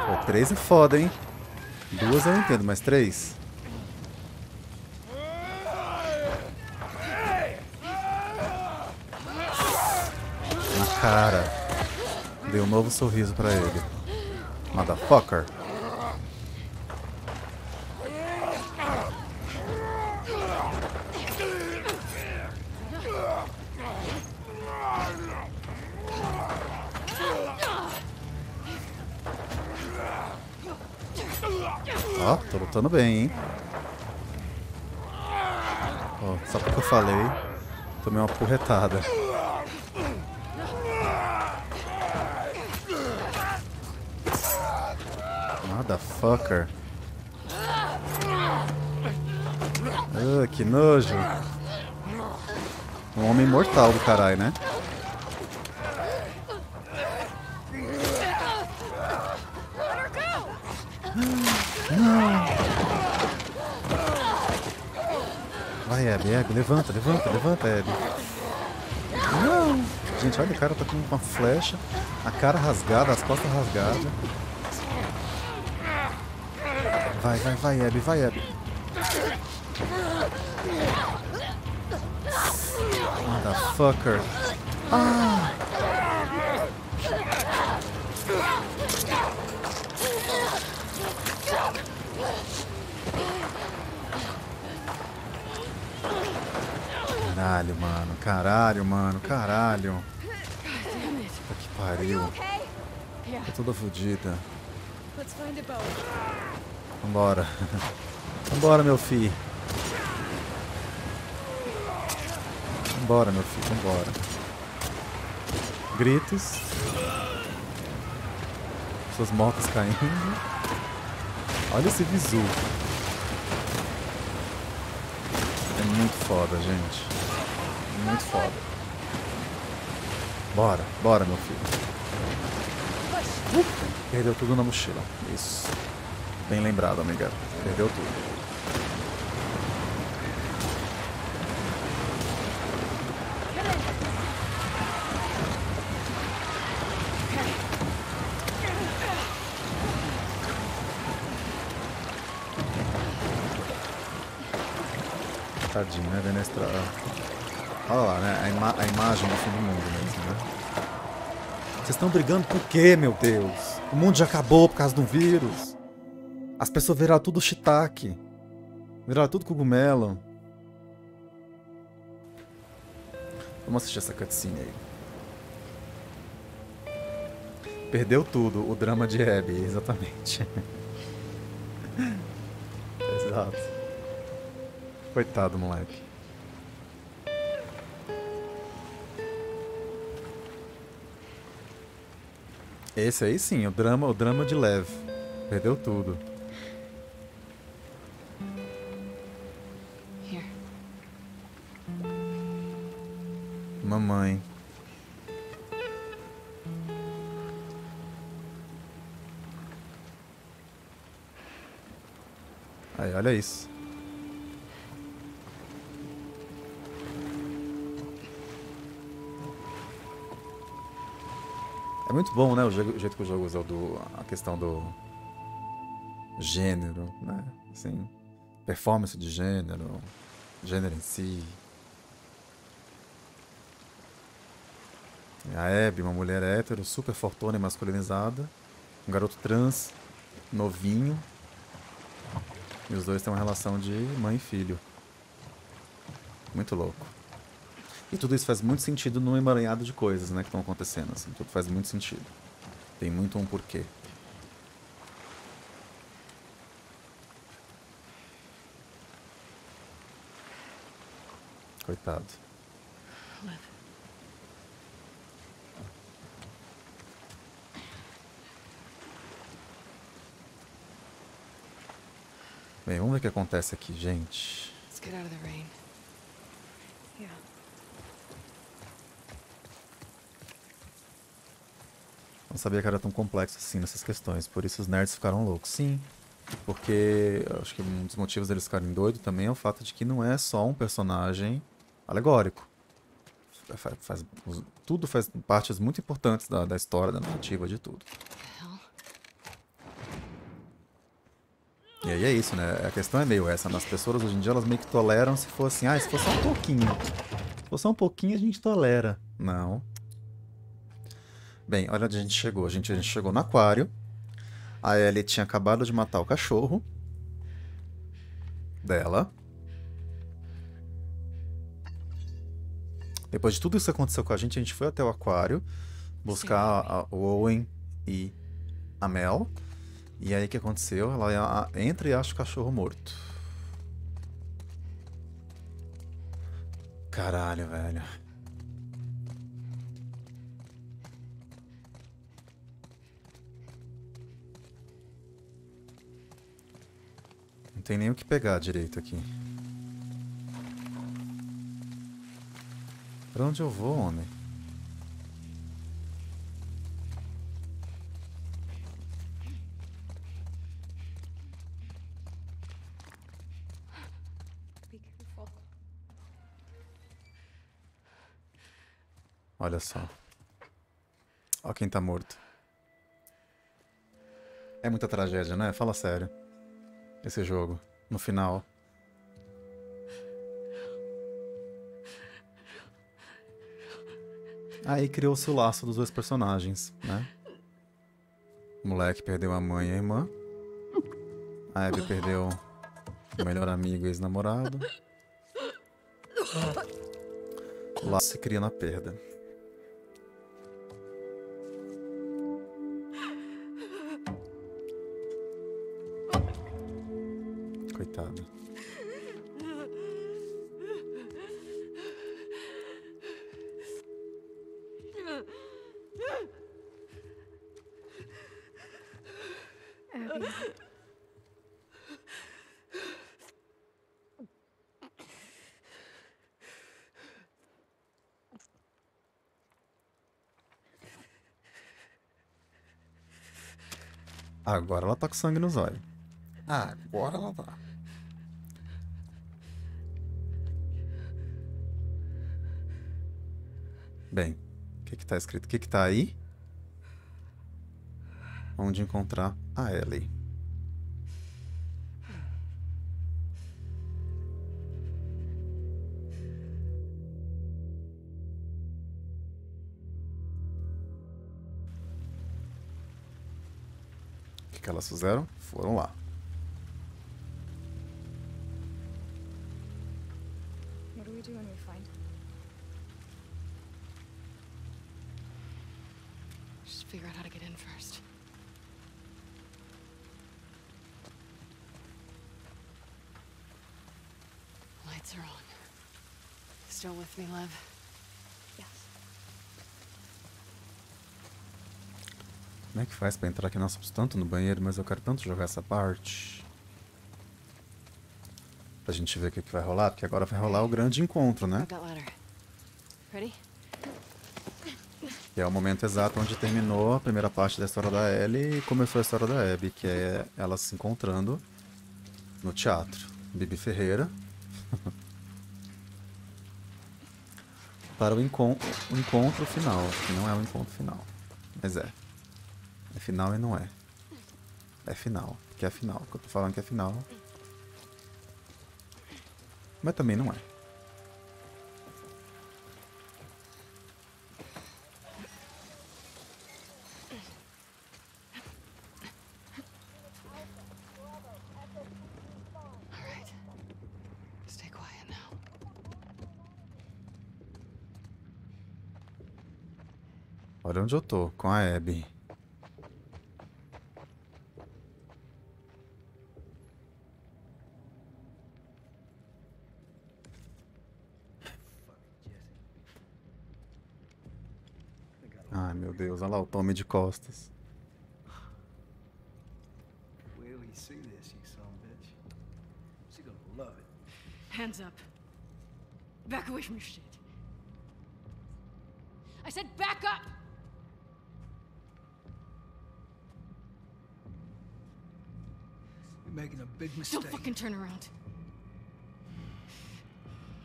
Pô, três é foda, hein? Duas eu entendo, mas três? Cara. Dei um novo sorriso pra ele. Motherfucker. Ó, tô lutando bem, hein? Ó, só porque eu falei, tomei uma porretada. Motherfucker. Ah, que nojo. Um homem mortal do caralho, né? Vai, Abby, Abby, levanta, levanta, levanta, Abby. Não! Gente, olha, o cara tá com uma flecha, a cara rasgada, as costas rasgadas. Vai, vai, vai, Abby, vai, Abby. Motherfucker. Caralho, mano. Caralho, mano. Caralho. Puta que pariu. Tô toda fodida. Let's find a boat. Vambora. Vambora, meu filho. Vambora, meu filho. Vambora. Gritos. Pessoas mortas caindo. Olha esse visu. É muito foda, gente. Muito foda. Bora, bora, meu filho. Uh, perdeu tudo na mochila. Isso. Bem lembrado, amiga. Perdeu tudo. Tadinho, né? Vendo a estrada. Olha lá, né? A, ima a imagem do fim do mundo mesmo, né? Vocês estão brigando por quê, meu Deus? O mundo já acabou por causa do vírus. As pessoas viraram tudo shiitake. Viraram tudo cogumelo. Vamos assistir essa cutscene aí. Perdeu tudo, o drama de Abby, exatamente. Exato. Coitado, moleque. Esse aí sim, o drama, o drama de leve. Perdeu tudo. Mamãe. Aí, olha isso. É muito bom, né? O, jeito que o jogo usou do, a questão do gênero, né? Assim, performance de gênero, gênero em si. A Abby, uma mulher hétero, super fortuna e masculinizada. Um garoto trans, novinho. E os dois têm uma relação de mãe e filho. Muito louco. E tudo isso faz muito sentido num emaranhado de coisas, né, que estão acontecendo, assim. Tudo faz muito sentido. Tem muito um porquê. Coitado. Liv. Bem, vamos ver o que acontece aqui, gente. Let's get out of the rain. Yeah. Não sabia que era tão complexo assim nessas questões. Por isso os nerds ficaram loucos. Sim. Porque acho que um dos motivos deles ficarem doidos também é o fato de que não é só um personagem alegórico. Fa- faz- os- tudo faz partes muito importantes da, da história, da narrativa, de tudo. E aí é isso, né? A questão é meio essa. As pessoas hoje em dia elas meio que toleram se for assim, ah, se for só um pouquinho. Se for só um pouquinho a gente tolera. Não. Bem, olha onde a gente chegou. A gente, a gente chegou no aquário. A Ellie tinha acabado de matar o cachorro dela. Depois de tudo isso que aconteceu com a gente, a gente foi até o aquário buscar a- o Owen e a Mel. E aí o que aconteceu? Ela entra e acha o cachorro morto. Caralho, velho. Não tem nem o que pegar direito aqui. Pra onde eu vou, homem? Olha só. Olha quem tá morto. É muita tragédia, né? Fala sério. Esse jogo. No final. Aí criou-se o laço dos dois personagens, né? O moleque perdeu a mãe e a irmã. A Abby perdeu o melhor amigo e ex-namorado. Lá se cria na perda. Coitada. Agora ela tá com sangue nos olhos. Agora ela tá. Que que tá escrito? O que que tá aí? Onde encontrar a Ellie. O que que elas fizeram? Foram lá. Que faz pra entrar aqui? Nossa, tanto no banheiro, mas eu quero tanto jogar essa parte. Pra gente ver o que, que vai rolar, porque agora vai rolar o grande encontro, né? Que é o momento exato onde terminou a primeira parte da história da Ellie e começou a história da Abby, que é ela se encontrando no teatro. Bibi Ferreira. Para o, encon o encontro final, que não é o encontro final. Mas é. Final e não é. É final, que é final. Que eu tô falando que é final. Mas também não é. All right. Stay quiet now. Olha onde eu tô, com a Abby. Ai meu Deus, olha lá o Tommy de costas. Love. Hands up. Back away from your shit. I said back up! You're making a big mistake. Don't fucking turn around.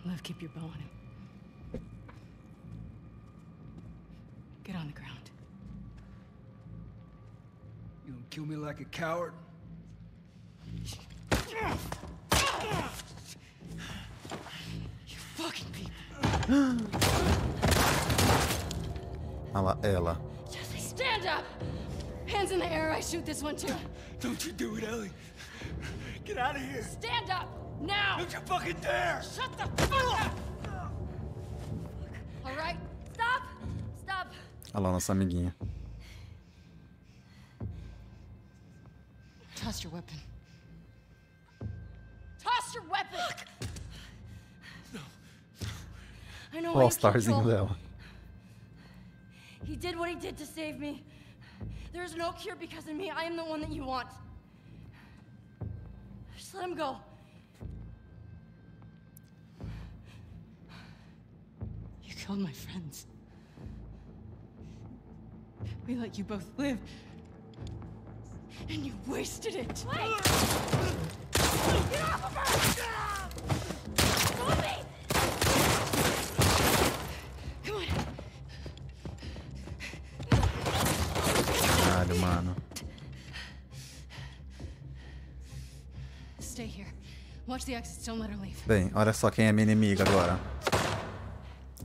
Lev, keep your bow on him. Kill me like a coward? You fucking people. Olha lá, ela. Jesse, stand up! Hands in the air, I shoot this one too. Don't you do it, Ellie. Get out of here. Stand up! Now! Don't you fucking dare! Shut the fuck up! All right? Stop! Stop! Olha lá nossa amiguinha. Toss your weapon. Toss your weapon! No. I know O I All-Starzinho killed- dela. He did what he did to save me. There is no cure because of me. I am the one that you want. Just let him go. You killed my friends. We let you both live. And you wasted it. Wait! Get off of her! Caralho, mano. Stay here. Watch the exits. Don't let her leave. Bem, olha só quem é minha inimiga agora.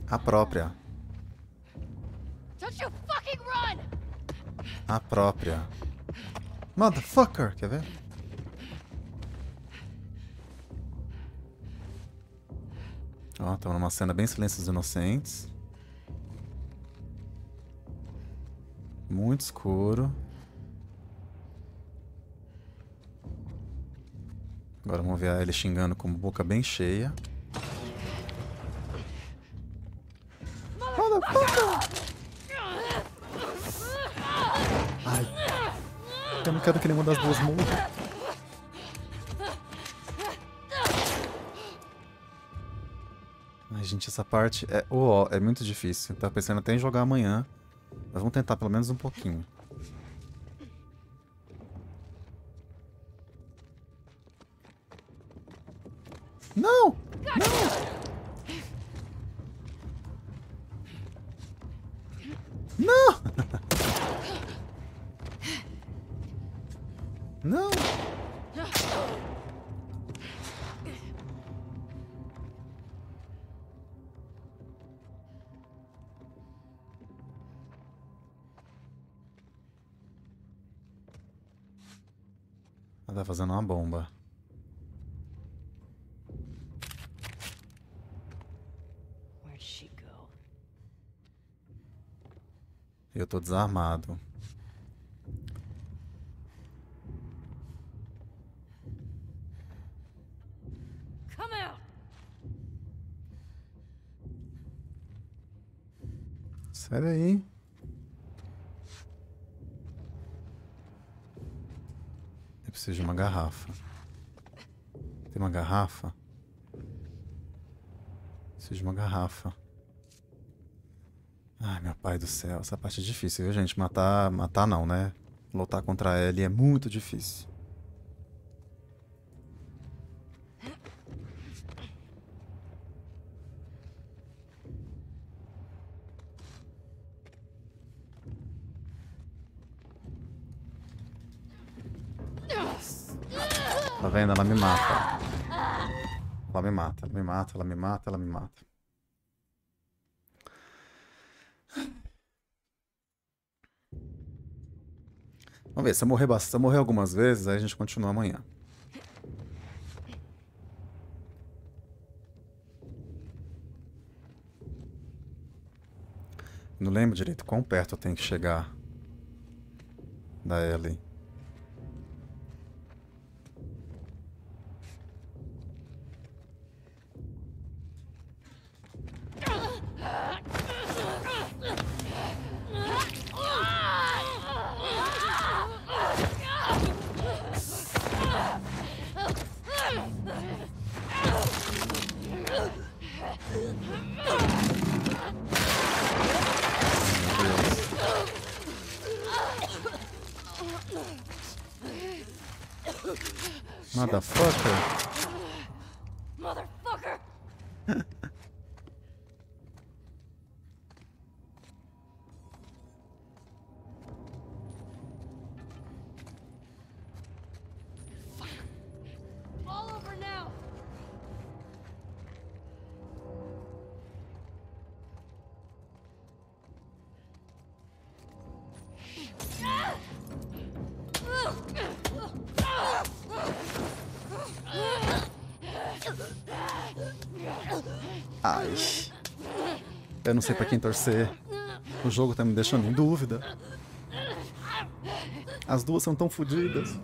A própria. A própria. Motherfucker! Quer ver? Ó, estamos numa cena bem Silêncios Inocentes. Muito escuro. Agora vamos ver ele xingando com boca bem cheia. Eu não quero que nenhuma das duas morra. Ai, gente, essa parte é, oh, é muito difícil. Tava pensando até em jogar amanhã. Mas vamos tentar pelo menos um pouquinho. Não! Não! Não! Não! Ela tá fazendo uma bomba. Eu tô desarmado. Sai daí. Eu preciso de uma garrafa. Tem uma garrafa? Preciso de uma garrafa. Ai, meu pai do céu. Essa parte é difícil, viu, gente? Matar. Matar não, né? Lutar contra ele é muito difícil. Vendo? Ela me mata. Ela me mata, ela me mata, ela me mata, ela me mata. Vamos ver, se eu morrer, se eu morrer algumas vezes, aí a gente continua amanhã. Não lembro direito quão perto eu tenho que chegar da Ellie. Eu não sei pra quem torcer. O jogo tá me deixando em dúvida. As duas são tão fodidas.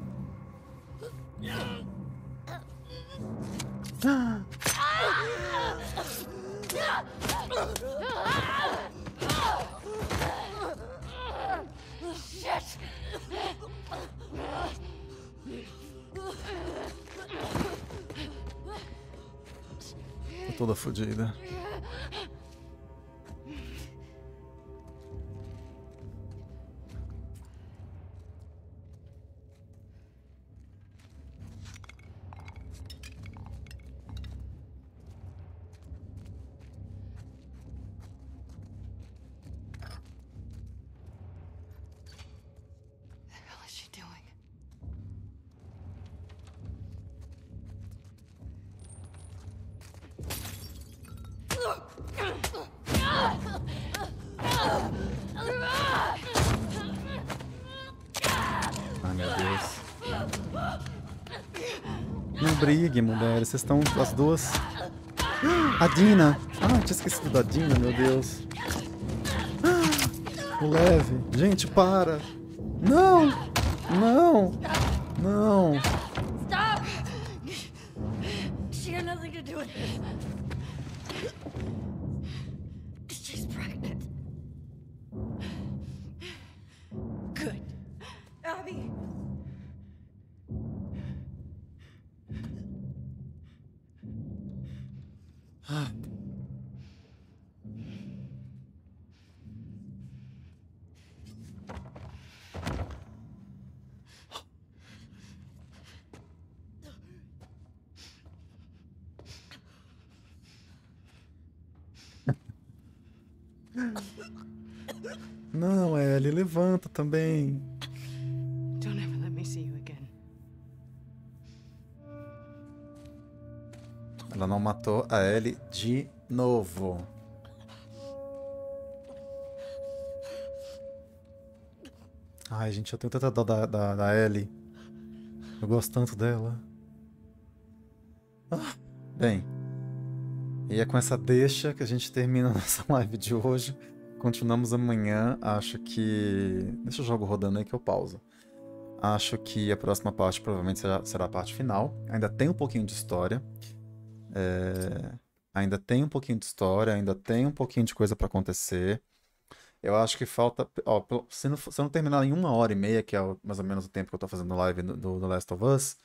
Tô toda fodida. Não brigue, mulheres. Vocês estão as duas. A Dina! Ah, tinha esquecido da Dina, meu Deus. O leve. Gente, para! Não! Não! Não! Também. Don't ever let me see you again. Ela não matou a Ellie de novo. Ai, gente, eu tenho tanta dó da, da, da Ellie. Eu gosto tanto dela. Ah, bem, e é com essa deixa que a gente termina a nossa live de hoje. Continuamos amanhã. Acho que. Deixa o jogo rodando aí que eu pauso. Acho que a próxima parte provavelmente será, será a parte final. Ainda tem um pouquinho de história. É, Ainda tem um pouquinho de história, ainda tem um pouquinho de coisa para acontecer. Eu acho que falta. Ó, se, não, se não terminar em uma hora e meia, que é mais ou menos o tempo que eu tô fazendo live do, do Last of Us,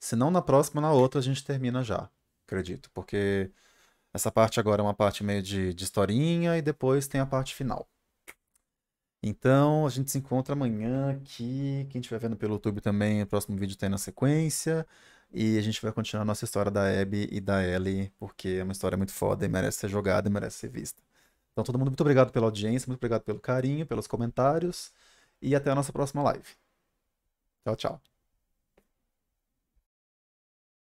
se não na próxima, na outra a gente termina já. Acredito. Porque essa parte agora é uma parte meio de, de historinha e depois tem a parte final. Então a gente se encontra amanhã aqui. Quem estiver vendo pelo YouTube também, o próximo vídeo tem na sequência. E a gente vai continuar a nossa história da Abby e da Ellie, porque é uma história muito foda e merece ser jogada e merece ser vista. Então, todo mundo, muito obrigado pela audiência, muito obrigado pelo carinho, pelos comentários. E até a nossa próxima live. Tchau, tchau.